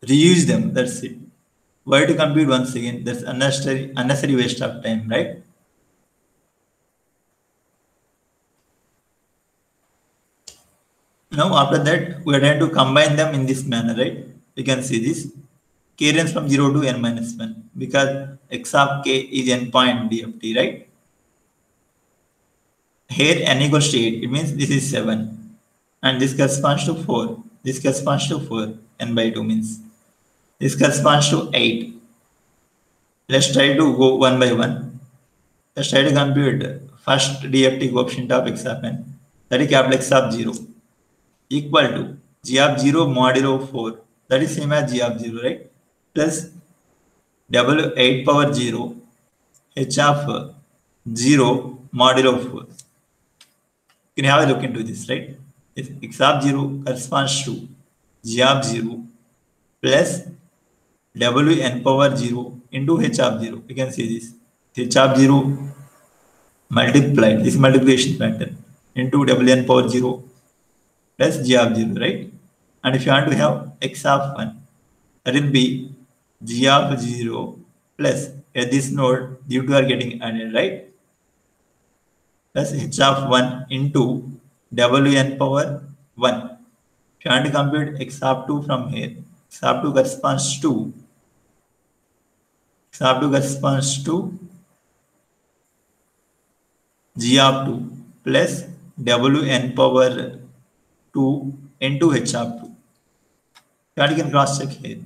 reuse them. That's it. Why to compute once again? That's unnecessary, unnecessary waste of time, right? Now after that, we are trying to combine them in this manner, right? You can see this k runs from 0 to n minus 1 because x of k is n point DFT, right? Here n equals to 8, it means this is 7 and this corresponds to 4. This corresponds to 4, n by 2 means this corresponds to 8. Let's try to go one by one. Let's try to compute first DFT coefficient of x of n. That is capital X of 0 equal to g of 0 modulo 4. That is same as g of 0, right? Plus W 8 power 0 h of 0 modulo 4. Can have a look into this, right? If x of 0 corresponds to g of 0 plus w n power 0 into h of 0. You can see this. h of 0 multiplied, this multiplication factor into w n power 0 plus g of 0, right? And if you want to have x of 1, that will be g of 0 plus at this node, you two are getting added, right? Plus h of 1 into w n power 1. If you want to compute x of 2 from here, x of 2 corresponds to x of 2 corresponds to g of 2 plus w n power 2 into h of 2. That you can cross check here.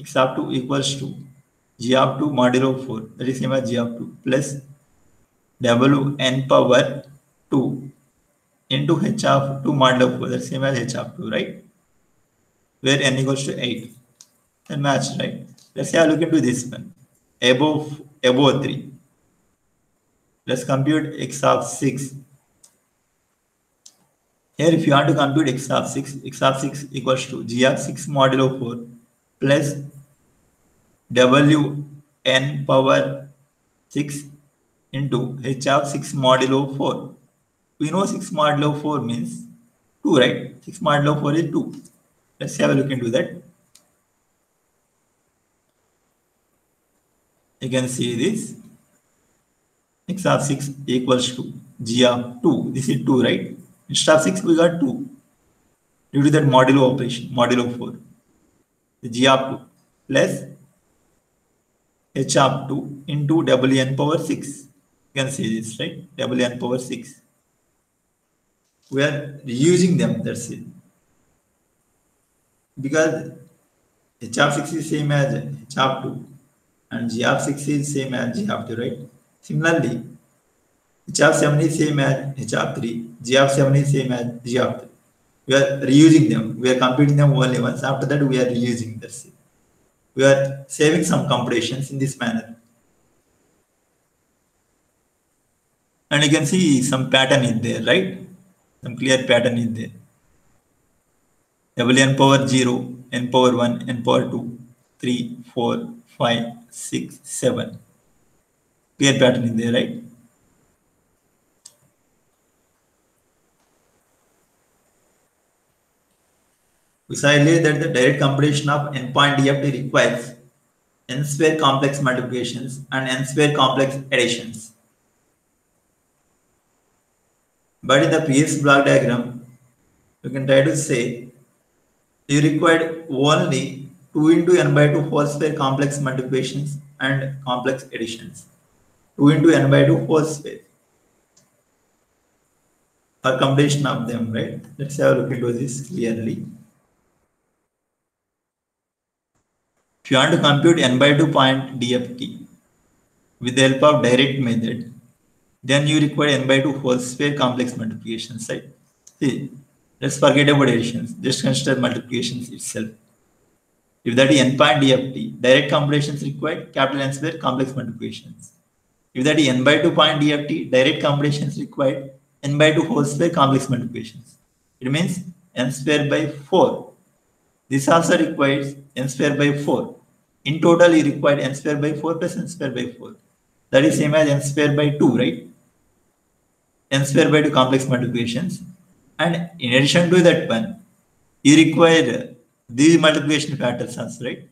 x of 2 equals to g of 2 modulo 4 that is same as g of 2 plus w n power 2 into h of 2 modulo 4 that's same as h of 2 right? Where n equals to 8 and match right? Let's say I look into this one. Above above 3 let's compute x of 6 here if you want to compute x of 6 x of 6 equals to g of 6 modulo 4 plus w n power 6 into h of 6 modulo 4 we know 6 modulo 4 means 2 right? 6 modulo 4 is 2 let's have a look into that. You can see this. X of 6 equals to g of 2 this is 2 right? Instead of 6 we got 2 due to that modulo operation modulo 4 the g of 2 plus h of 2 into wn power 6 you can see this right wn power 6 we are reusing them that's it. Because h of 6 is same as h of 2 and g of 6 is same as g of 2 right? Similarly h of 7 is same as h of 3 g of 7 is same as g of 3 we are reusing them. We are computing them only once. After that we are reusing that's it. We are saving some computations in this manner and you can see some pattern is there right? Some clear pattern is there. Double n power 0 n power 1 n power 2 3 4 5 6 7 clear pattern is there right? Earlier that the direct computation of n-point DFT requires n-square complex multiplications and n-square complex additions. But in the PS block diagram, you can try to say you required only 2 into n by 2 whole square complex multiplications and complex additions. 2 into n by 2 whole square. Or combination of them, right? Let's have a look into this clearly. If you want to compute n by 2 point DFT with the help of direct method, then you require n by 2 whole square complex multiplications, right? See, let's forget about additions, just consider multiplications itself. If that is n point DFT, direct computations required capital N square complex multiplications. If that is n by 2 point DFT, direct computations required n by 2 whole square complex multiplications. It means n square by 4 this also requires n square by 4. In total, you require n square by 4 plus n square by 4. That is same as n square by 2, right? N square by 2 complex multiplications. And in addition to that one, you require these multiplication also, right?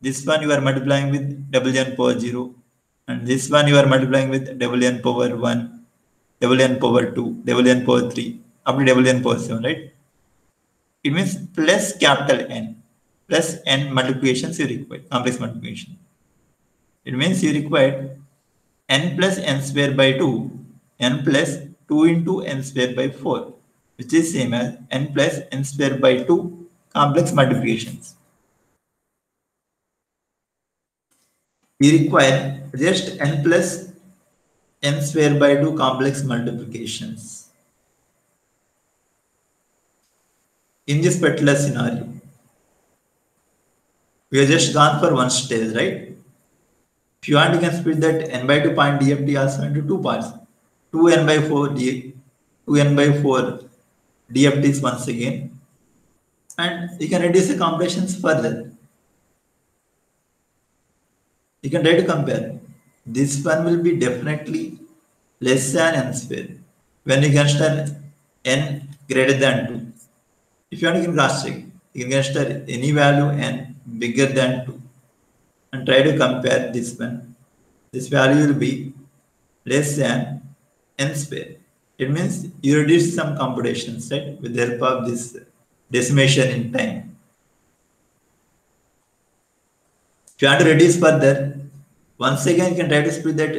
This one you are multiplying with double n power 0. And this one you are multiplying with double n power 1, double n power 2, double n power 3, up to double n power 7, right? it means plus capital N plus N multiplications you require, complex multiplication. It means you require N plus N square by 2, N plus 2 into N square by 4, which is same as N plus N square by 2 complex multiplications. We require just N plus N square by 2 complex multiplications. in this particular scenario. We have just gone for one stage, right? If you want, you can split that n by 2 point DFT also into two parts. 2n by 4 D, 2n by 4 DFTs once again. And you can reduce the computations further. You can try to compare. This one will be definitely less than n square when you consider n greater than 2 if you want, you can check. You can consider any value n bigger than 2 and try to compare this one. This value will be less than n square. It means you reduce some computations, right, with the help of this decimation in time. If you want to reduce further, Once again, you can try to split that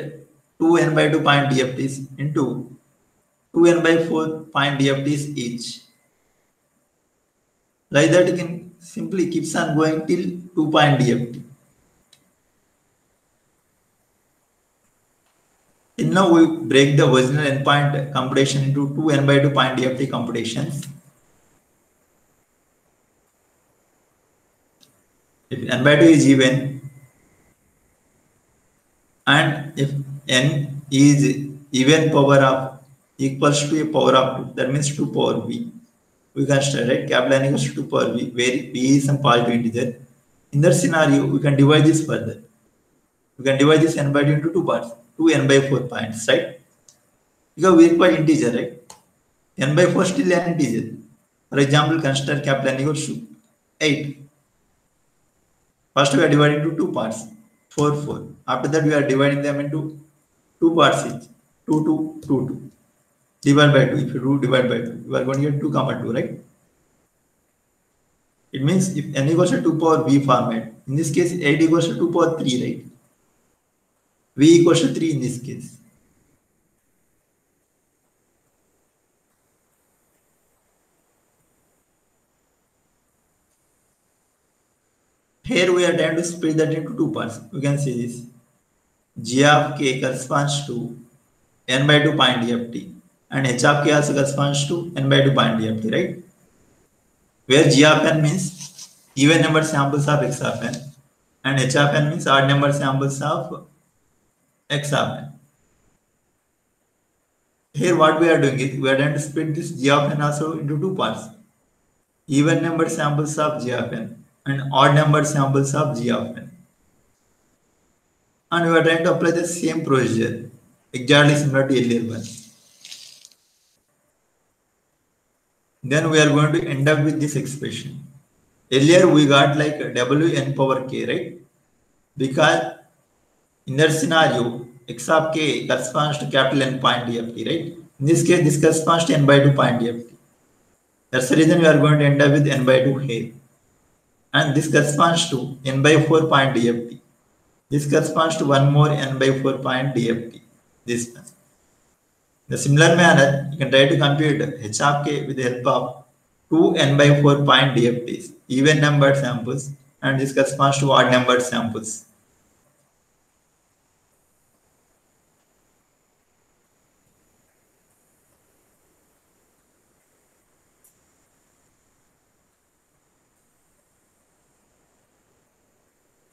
2n by 2 point DFTs into 2n by 4 point DFTs each. Like that, you can simply keeps on going till 2 point DFT. Now we break the original N-point computation into two n by 2 point DFT computations. If n by 2 is even and if n is even power of equals to a power of 2, that means 2 power v. We consider right capital N equals to 2 power v, where v is some positive integer. In that scenario, we can divide this further. We can divide this n by 2 into two parts, 2 n by 4 points, right? Because we require integer, right? n by 4 still an integer. For example, consider capital N equals to 8. First, we are dividing into two parts, 4, 4. After that, we are dividing them into two parts each, 2, 2, 2, 2. Divide by 2. If you do divide by 2, you are going to get 2 comma 2, right? It means if n equals to 2 power v format, in this case, 8 equals to 2 power 3, right? V equals to 3 in this case. Here we are trying to split that into two parts. We can see this. G of k corresponds to n by 2 point DFT and h of k also corresponds to n by 2 point DFT, right? Where g of n means even number samples of x of n and h of n means odd number samples of n. Here what we are doing is we are trying to split this g of n also into two parts. Even number samples of g of n and odd number samples of g of n. And we are trying to apply the same procedure, exactly similar to earlier one. Then we are going to end up with this expression. Earlier we got like w n power k, right? Because in that scenario, x of k corresponds to capital N point DFT, right? In this case, this corresponds to n by 2 point DFT. That's the reason we are going to end up with n by 2 here. And this corresponds to n by 4 point DFT. This corresponds to one more n by 4 point DFT. This one. In a similar manner, you can try to compute h of k with the help of two n by 4 point DFTs, even numbered samples, and this corresponds to odd numbered samples.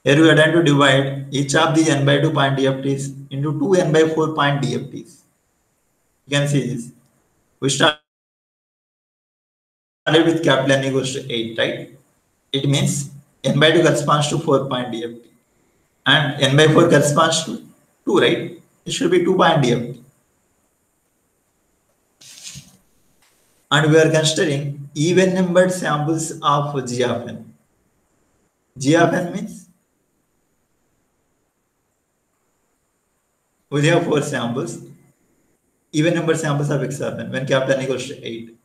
Here we are trying to divide each of the n by 2 point DFTs into two n by 4 point DFTs. You can see this. We started with capital N equals to 8, right? It means n by 2 corresponds to 4 point DFT. And n by 4 corresponds to 2, right? It should be 2 point DFT. And we are considering even numbered samples of G of n. G of n means we have four samples. Even number samples of x of when capital equals to 8.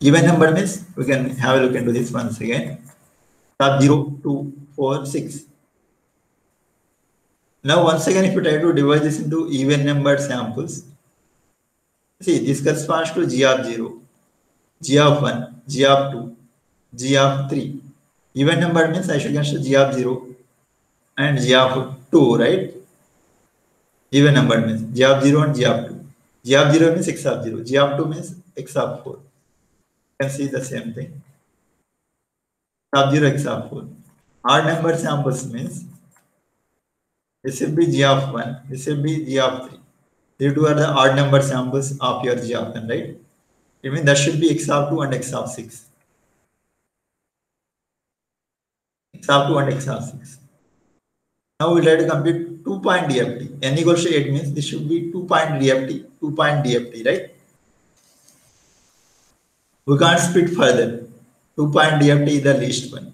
Even number means we can have a look into this once again. Top 0, 2, 4, 6. Now once again if you try to divide this into even numbered samples, see this corresponds to g of 0, g of 1, g of 2, g of 3. Even number means I should consider g of 0 and g of 2, right? Even number means g of 0 and g of 2. g of 0 means x of 0. g of 2 means x of 4. You can see the same thing. x of 0, x of 4. Odd number samples means this will be g of 1, this will be g of 3. These two are the odd number samples of your g of n, right? It means that should be x of 2 and x of 6. x of 2 and x of 6. Now we'll try to compute two point DFT. N equals to 8 means this should be two point DFT, two point DFT, right? We can't split further. Two point DFT is the least one.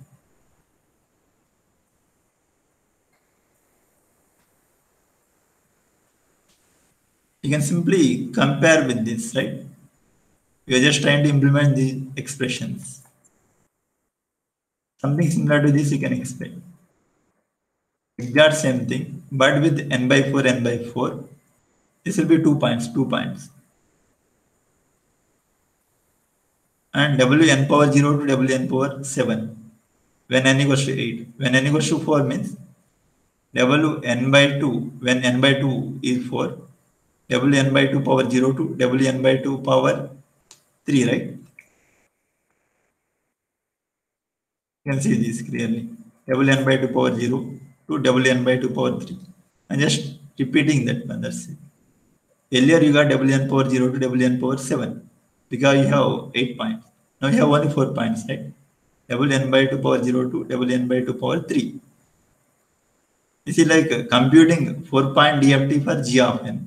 You can simply compare with this, right? We are just trying to implement the expressions. Something similar to this you can explain. Exact same thing, but with n by 4, n by 4. This will be 2 points, 2 points. And wn power 0 to wn power 7 when n equals to 8. When n equals to 4 means wn by 2 when n by 2 is 4 wn by 2 power 0 to wn by 2 power 3 right you can see this clearly wn by 2 power 0 to wn by 2 power 3 and just repeating that earlier you got wn power 0 to wn power 7 because you have 8 points now you have only 4 points right? Wn by 2 power 0 to wn by 2 power 3 this is like computing 4 point dft for g of n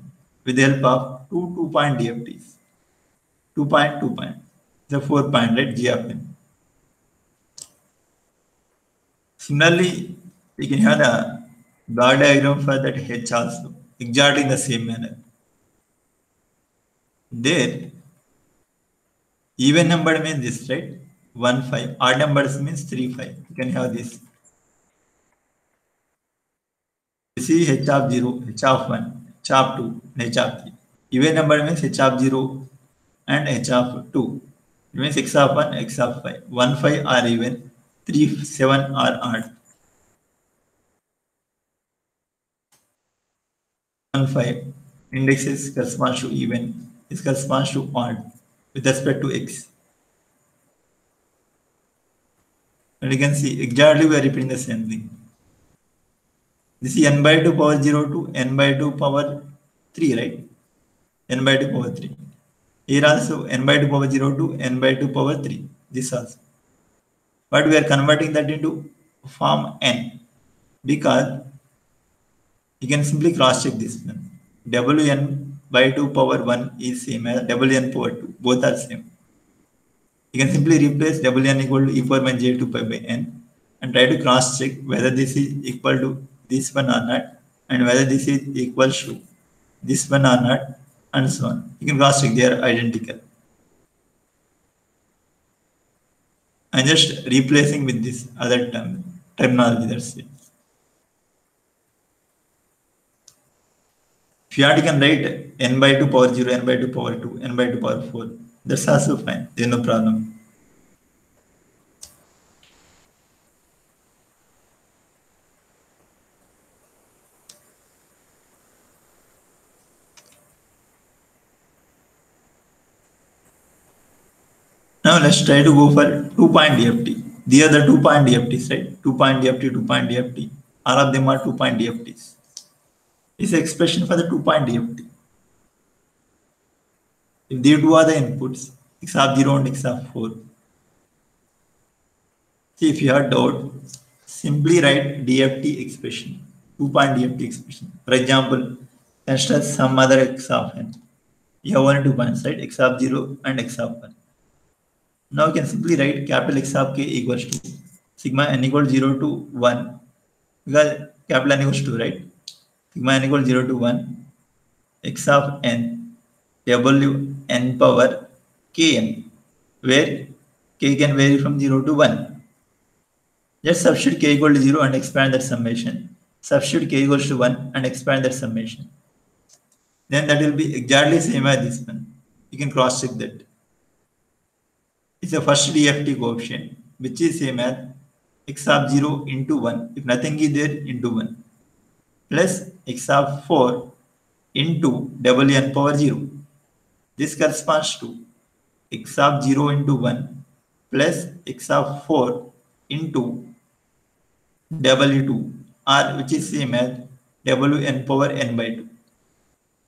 with the help of two 2 point dfts 2 point 2 point. The 4 point right? G of n. Similarly, we can have the bar diagram for that H also, exactly in the same manner. There, even number means this, right? 1, 5. Odd numbers means 3, 5. You can have this. This is H of 0, H of 1, H of 2, H of 3. Even number means H of 0 and H of 2. It means X of 1, X of 5. 1, 5 are even 3, 7 are odd. 1, 5 indexes corresponds to even, is corresponds to odd with respect to x. And you can see exactly we are repeating the same thing. This is n by 2 power 0 to n by 2 power 3, right? n by 2 power 3. Here also n by 2 power 0 to n by 2 power 3. This also but we are converting that into form n because you can simply cross check this. One wn by 2 power 1 is same as wn power 2 both are same. You can simply replace wn equal to e power minus j 2 pi by n and try to cross check whether this is equal to this one or not and whether this is equal to this one or not and so on. You can cross check they are identical. I'm just replacing with this other term, terminology, that's it. If you can write n by 2 power 0, n by 2 power 2, n by 2 power 4, that's also fine, there's no problem. Now let's try to go for two point DFT. These are the two point DFTs, right? Two point DFT, two point DFT. All of them are two point DFTs. This expression for the two point DFT. If they two are the inputs, of 0 and x of 4. See, if you have doubt, simply write DFT expression, two point DFT expression. For example, consider some other x of n. You have only two points, right? x of 0 and x of 1 now you can simply write capital X of k equals to sigma n equals 0 to 1 because capital N equals 2, right? Sigma n equals 0 to 1 x of n w n power kn where k can vary from 0 to 1. Just substitute k equal to 0 and expand that summation. Substitute k equals to 1 and expand that summation. Then that will be exactly same as this one. You can cross check that. It's the first DFT coefficient, which is same as x of 0 into 1, if nothing is there, into 1, plus x of 4 into double n power 0. This corresponds to x of 0 into 1 plus x of 4 into w2 r which is same as wn power n by 2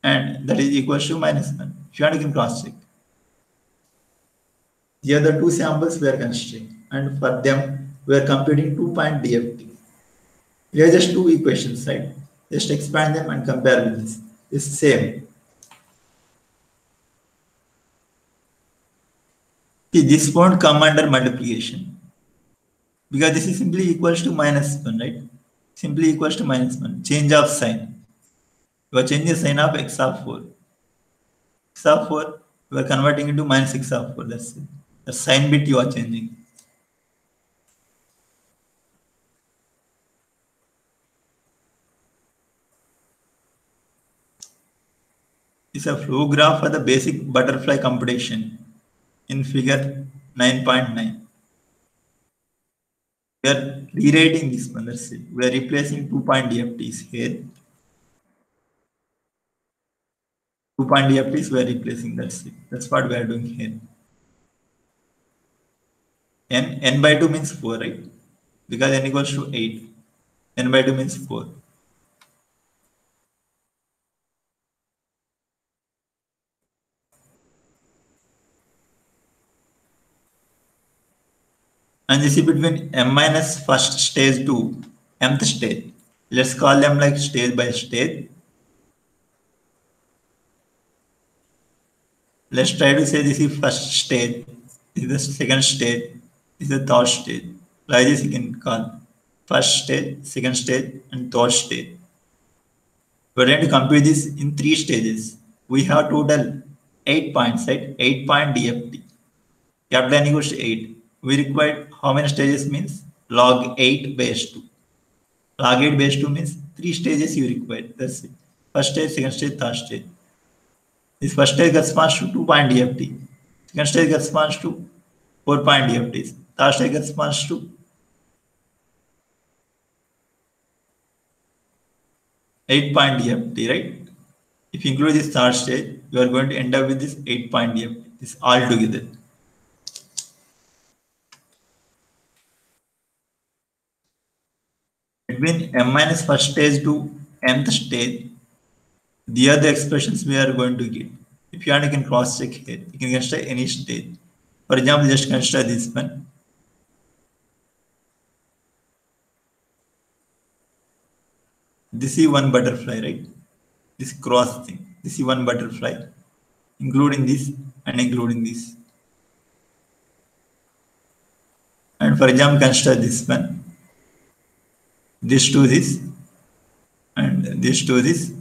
and that is equal to minus 1 if you want to cross check the other two samples we are considering, and for them we are computing two point DFT. Here are just two equations, right? Just expand them and compare with this. It's same. See, this won't come under multiplication because this is simply equals to minus 1, right? Simply equals to minus 1. Change of sign. You are changing sign of x of 4. x of 4, we are converting into minus x of 4. That's it the sign bit you are changing. Is a flow graph for the basic butterfly computation in figure 9.9. We are rewriting this one, that's it. We are replacing two point DFTs here. Two point DFTs we are replacing, that's it. That's what we are doing here. n, n by 2 means 4, right? Because n equals to 8. n by 2 means 4. And this is between m minus first stage to mth stage. Let's call them like stage by stage. Let's try to say this is first stage, this is the second stage, this is the third stage. Like this you can call first stage, second stage, and third stage. We're going to compute this in three stages. We have total eight points, right? Eight point DFT. Capital N equals to eight we required how many stages means log 8 base 2. Log 8 base 2 means three stages you require. That's it. First stage, second stage, third stage. This first stage corresponds to 2 point DFT. Second stage corresponds to 4 point DFTs. Third stage corresponds to 8 point DFT, right? If you include this third stage, you are going to end up with this 8 point DFT, this all together. Between m minus first stage to nth stage, the other expressions we are going to get. If you want, you can cross check here. You can consider any stage. For example, just consider this one. This is one butterfly, right? This cross thing. This is one butterfly, including this and including this. And for example, consider this one this to this and this to this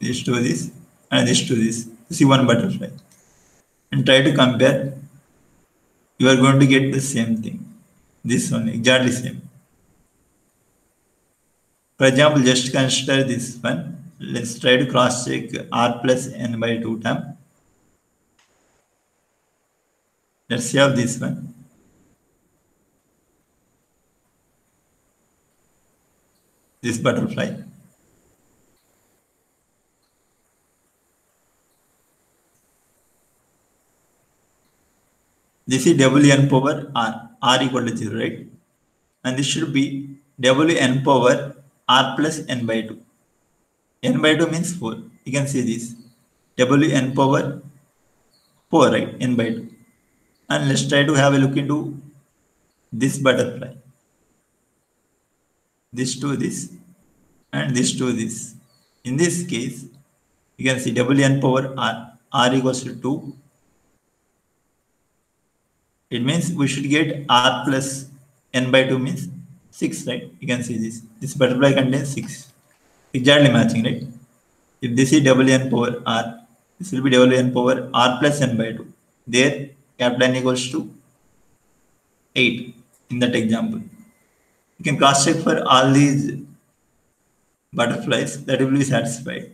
this to this and this to this. See one butterfly. And try to compare. You are going to get the same thing. This one exactly same. For example just consider this one. Let's try to cross check r plus n by 2 term let's see have this one this butterfly. This is Wn power r, r equal to 0, right? And this should be Wn power r plus n by 2. n by 2 means 4. You can see this. Wn power 4, right? n by 2. And let's try to have a look into this butterfly this to this and this to this. In this case, you can see Wn power r, r equals to 2. It means we should get r plus n by 2 means 6, right? You can see this. This butterfly contains 6. Exactly matching, right? If this is Wn power r, this will be Wn power r plus n by 2. There, capital N equals to 8 in that example you can cross check for all these butterflies that will be satisfied.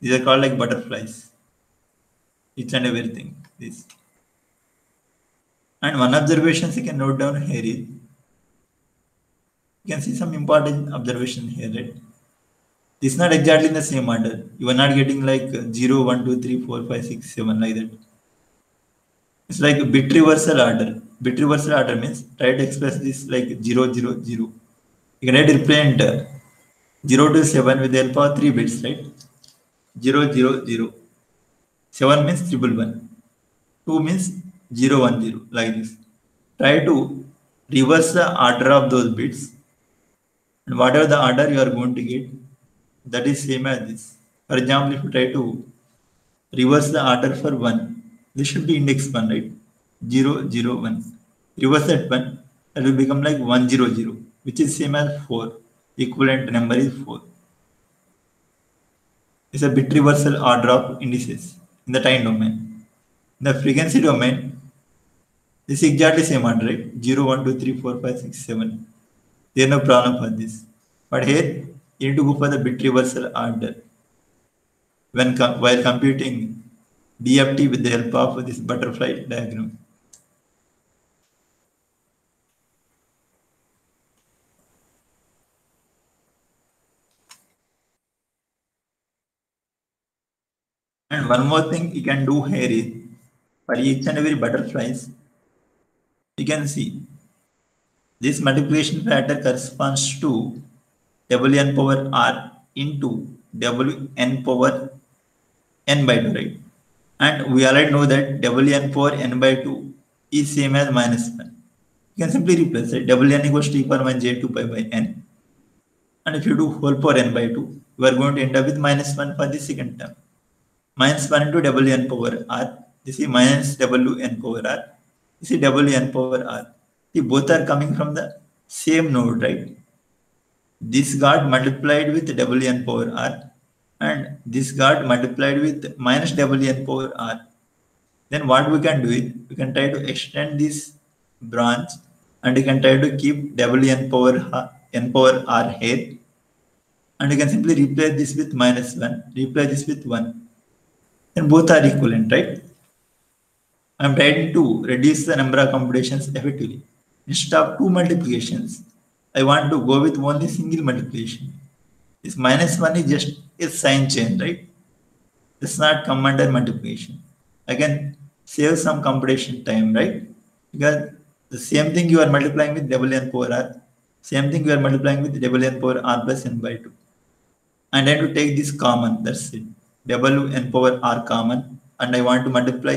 These are called like butterflies. Each and everything. This. And one observation you can note down here is you can see some important observation here, right? This is not exactly in the same order. You are not getting like 0, 1, 2, 3, 4, 5, 6, 7 like that. It's like bit reversal order. Bit reversal order means try to express this like 0, 0, 0. You can represent uh, 0 to 7 with the help of 3 bits, right? 0, 0, 0. 7 means triple 1. 2 means 0, 1, 0, like this. Try to reverse the order of those bits. And whatever the order you are going to get, that is same as this. For example, if you try to reverse the order for 1, this should be index 1, right? 0, 0, 1. Reverse that 1, that will become like 1, 0, 0 which is same as 4. Equivalent number is 4. It's a bit reversal order of indices in the time domain. In the frequency domain, this is exactly same order, right? 0, 1, 2, 3, 4, 5, 6, 7. There's no problem for this. But here, you need to go for the bit reversal order when while computing DFT with the help of this butterfly diagram. And one more thing you can do here is for each and every butterflies, you can see this multiplication factor corresponds to wn power r into wn power n by 2, right? And we already know that wn power n by 2 is same as minus 1. You can simply replace it. wn equals to e power minus j 2 pi by n. And if you do whole power n by 2, you are going to end up with minus 1 for the second term minus 1 into wn power r. This is minus wn power r. This is wn power r. See, both are coming from the same node, right? This got multiplied with wn power r and this got multiplied with minus wn power r. Then what we can do is we can try to extend this branch and we can try to keep wn power n power r here and you can simply replace this with minus 1, replace this with 1 then both are equivalent, right? I'm trying to reduce the number of computations effectively. Instead of two multiplications, I want to go with only single multiplication. This minus 1 is just a sign change, right? It's not come under multiplication. Can save some computation time, right? Because the same thing you are multiplying with wn power r, same thing you are multiplying with wn power r plus n by 2. And I have to take this common, that's it w n power r common and I want to multiply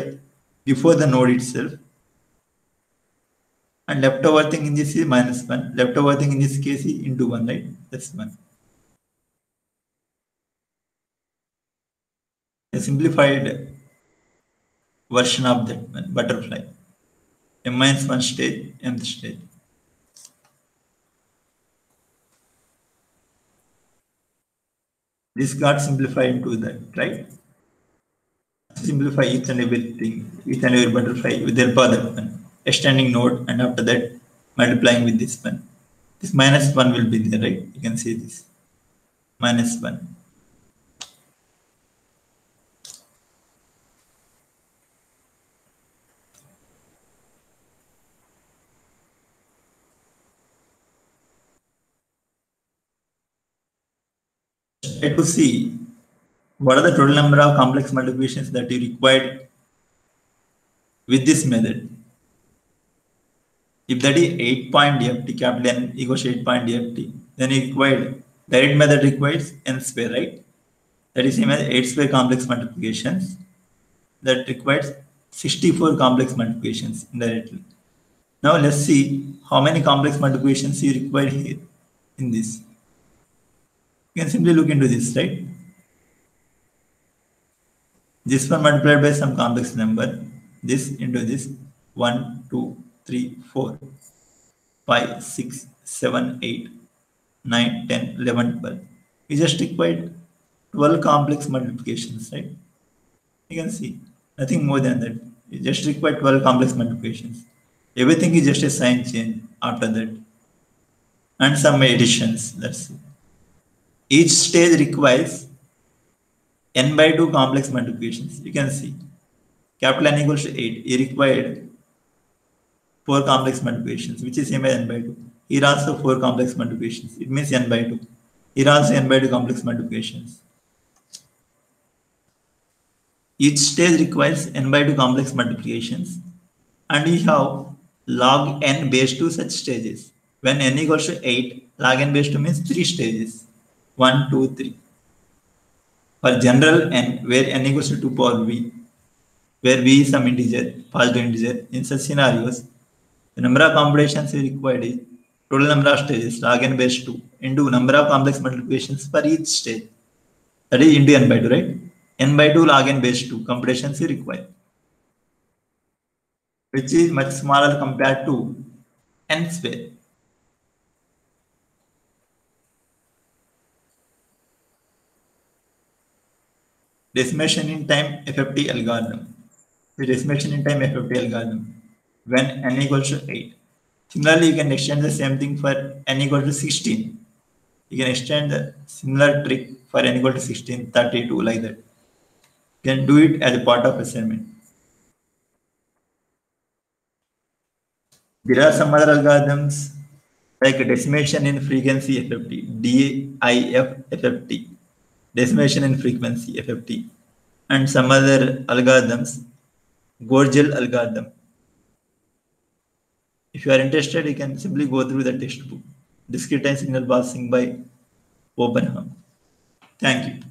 before the node itself. And leftover thing in this is minus 1. Leftover thing in this case is into 1, right? That's 1. A simplified version of that one, butterfly. M minus 1 stage, mth stage. This got simplified into that, right? Simplify each and everything, each and every butterfly with the help of that one. Extending node and after that multiplying with this one. This minus 1 will be there, right? You can see this. Minus 1. Try to see what are the total number of complex multiplications that you required with this method. If that is 8 point DFT, capital N equals 8 point DFT, then you required, direct method requires n square, right? That is same as 8 square complex multiplications that requires 64 complex multiplications indirectly. Now let's see how many complex multiplications you require here in this. You can simply look into this, right? This one multiplied by some complex number. This into this 1, 2, 3, 4, 5, 6, 7, 8, 9, 10, 11, 12. We just required 12 complex multiplications, right? You can see nothing more than that. You just require 12 complex multiplications. Everything is just a sign change after that. And some additions, that's it. Each stage requires n by 2 complex multiplications. You can see capital N equals to 8. He required 4 complex multiplications, which is same as n by 2. Here also 4 complex multiplications. It means n by 2. Here also n by 2 complex multiplications. Each stage requires n by 2 complex multiplications. And we have log n base 2 such stages. When n equals to 8, log n base 2 means 3 stages. 1, 2, 3. For general n, where n equals to 2 power v, where v is some integer, positive integer, in such scenarios, the number of computations required is total number of stages, log n base 2, into number of complex multiplications for each stage. That is into n by 2, right? n by 2 log n base 2 computations required, which is much smaller compared to n square. Decimation in time FFT algorithm. The decimation in time FFT algorithm when n equals to 8. Similarly, you can extend the same thing for n equal to 16. You can extend the similar trick for n equal to 16, 32, like that. You can do it as a part of assignment. There are some other algorithms like decimation in frequency FFT, DIF FFT, decimation in frequency FFT, and some other algorithms, Goertzel algorithm. If you are interested, you can simply go through the textbook, Discrete Signal Processing by Oppenheim. Thank you.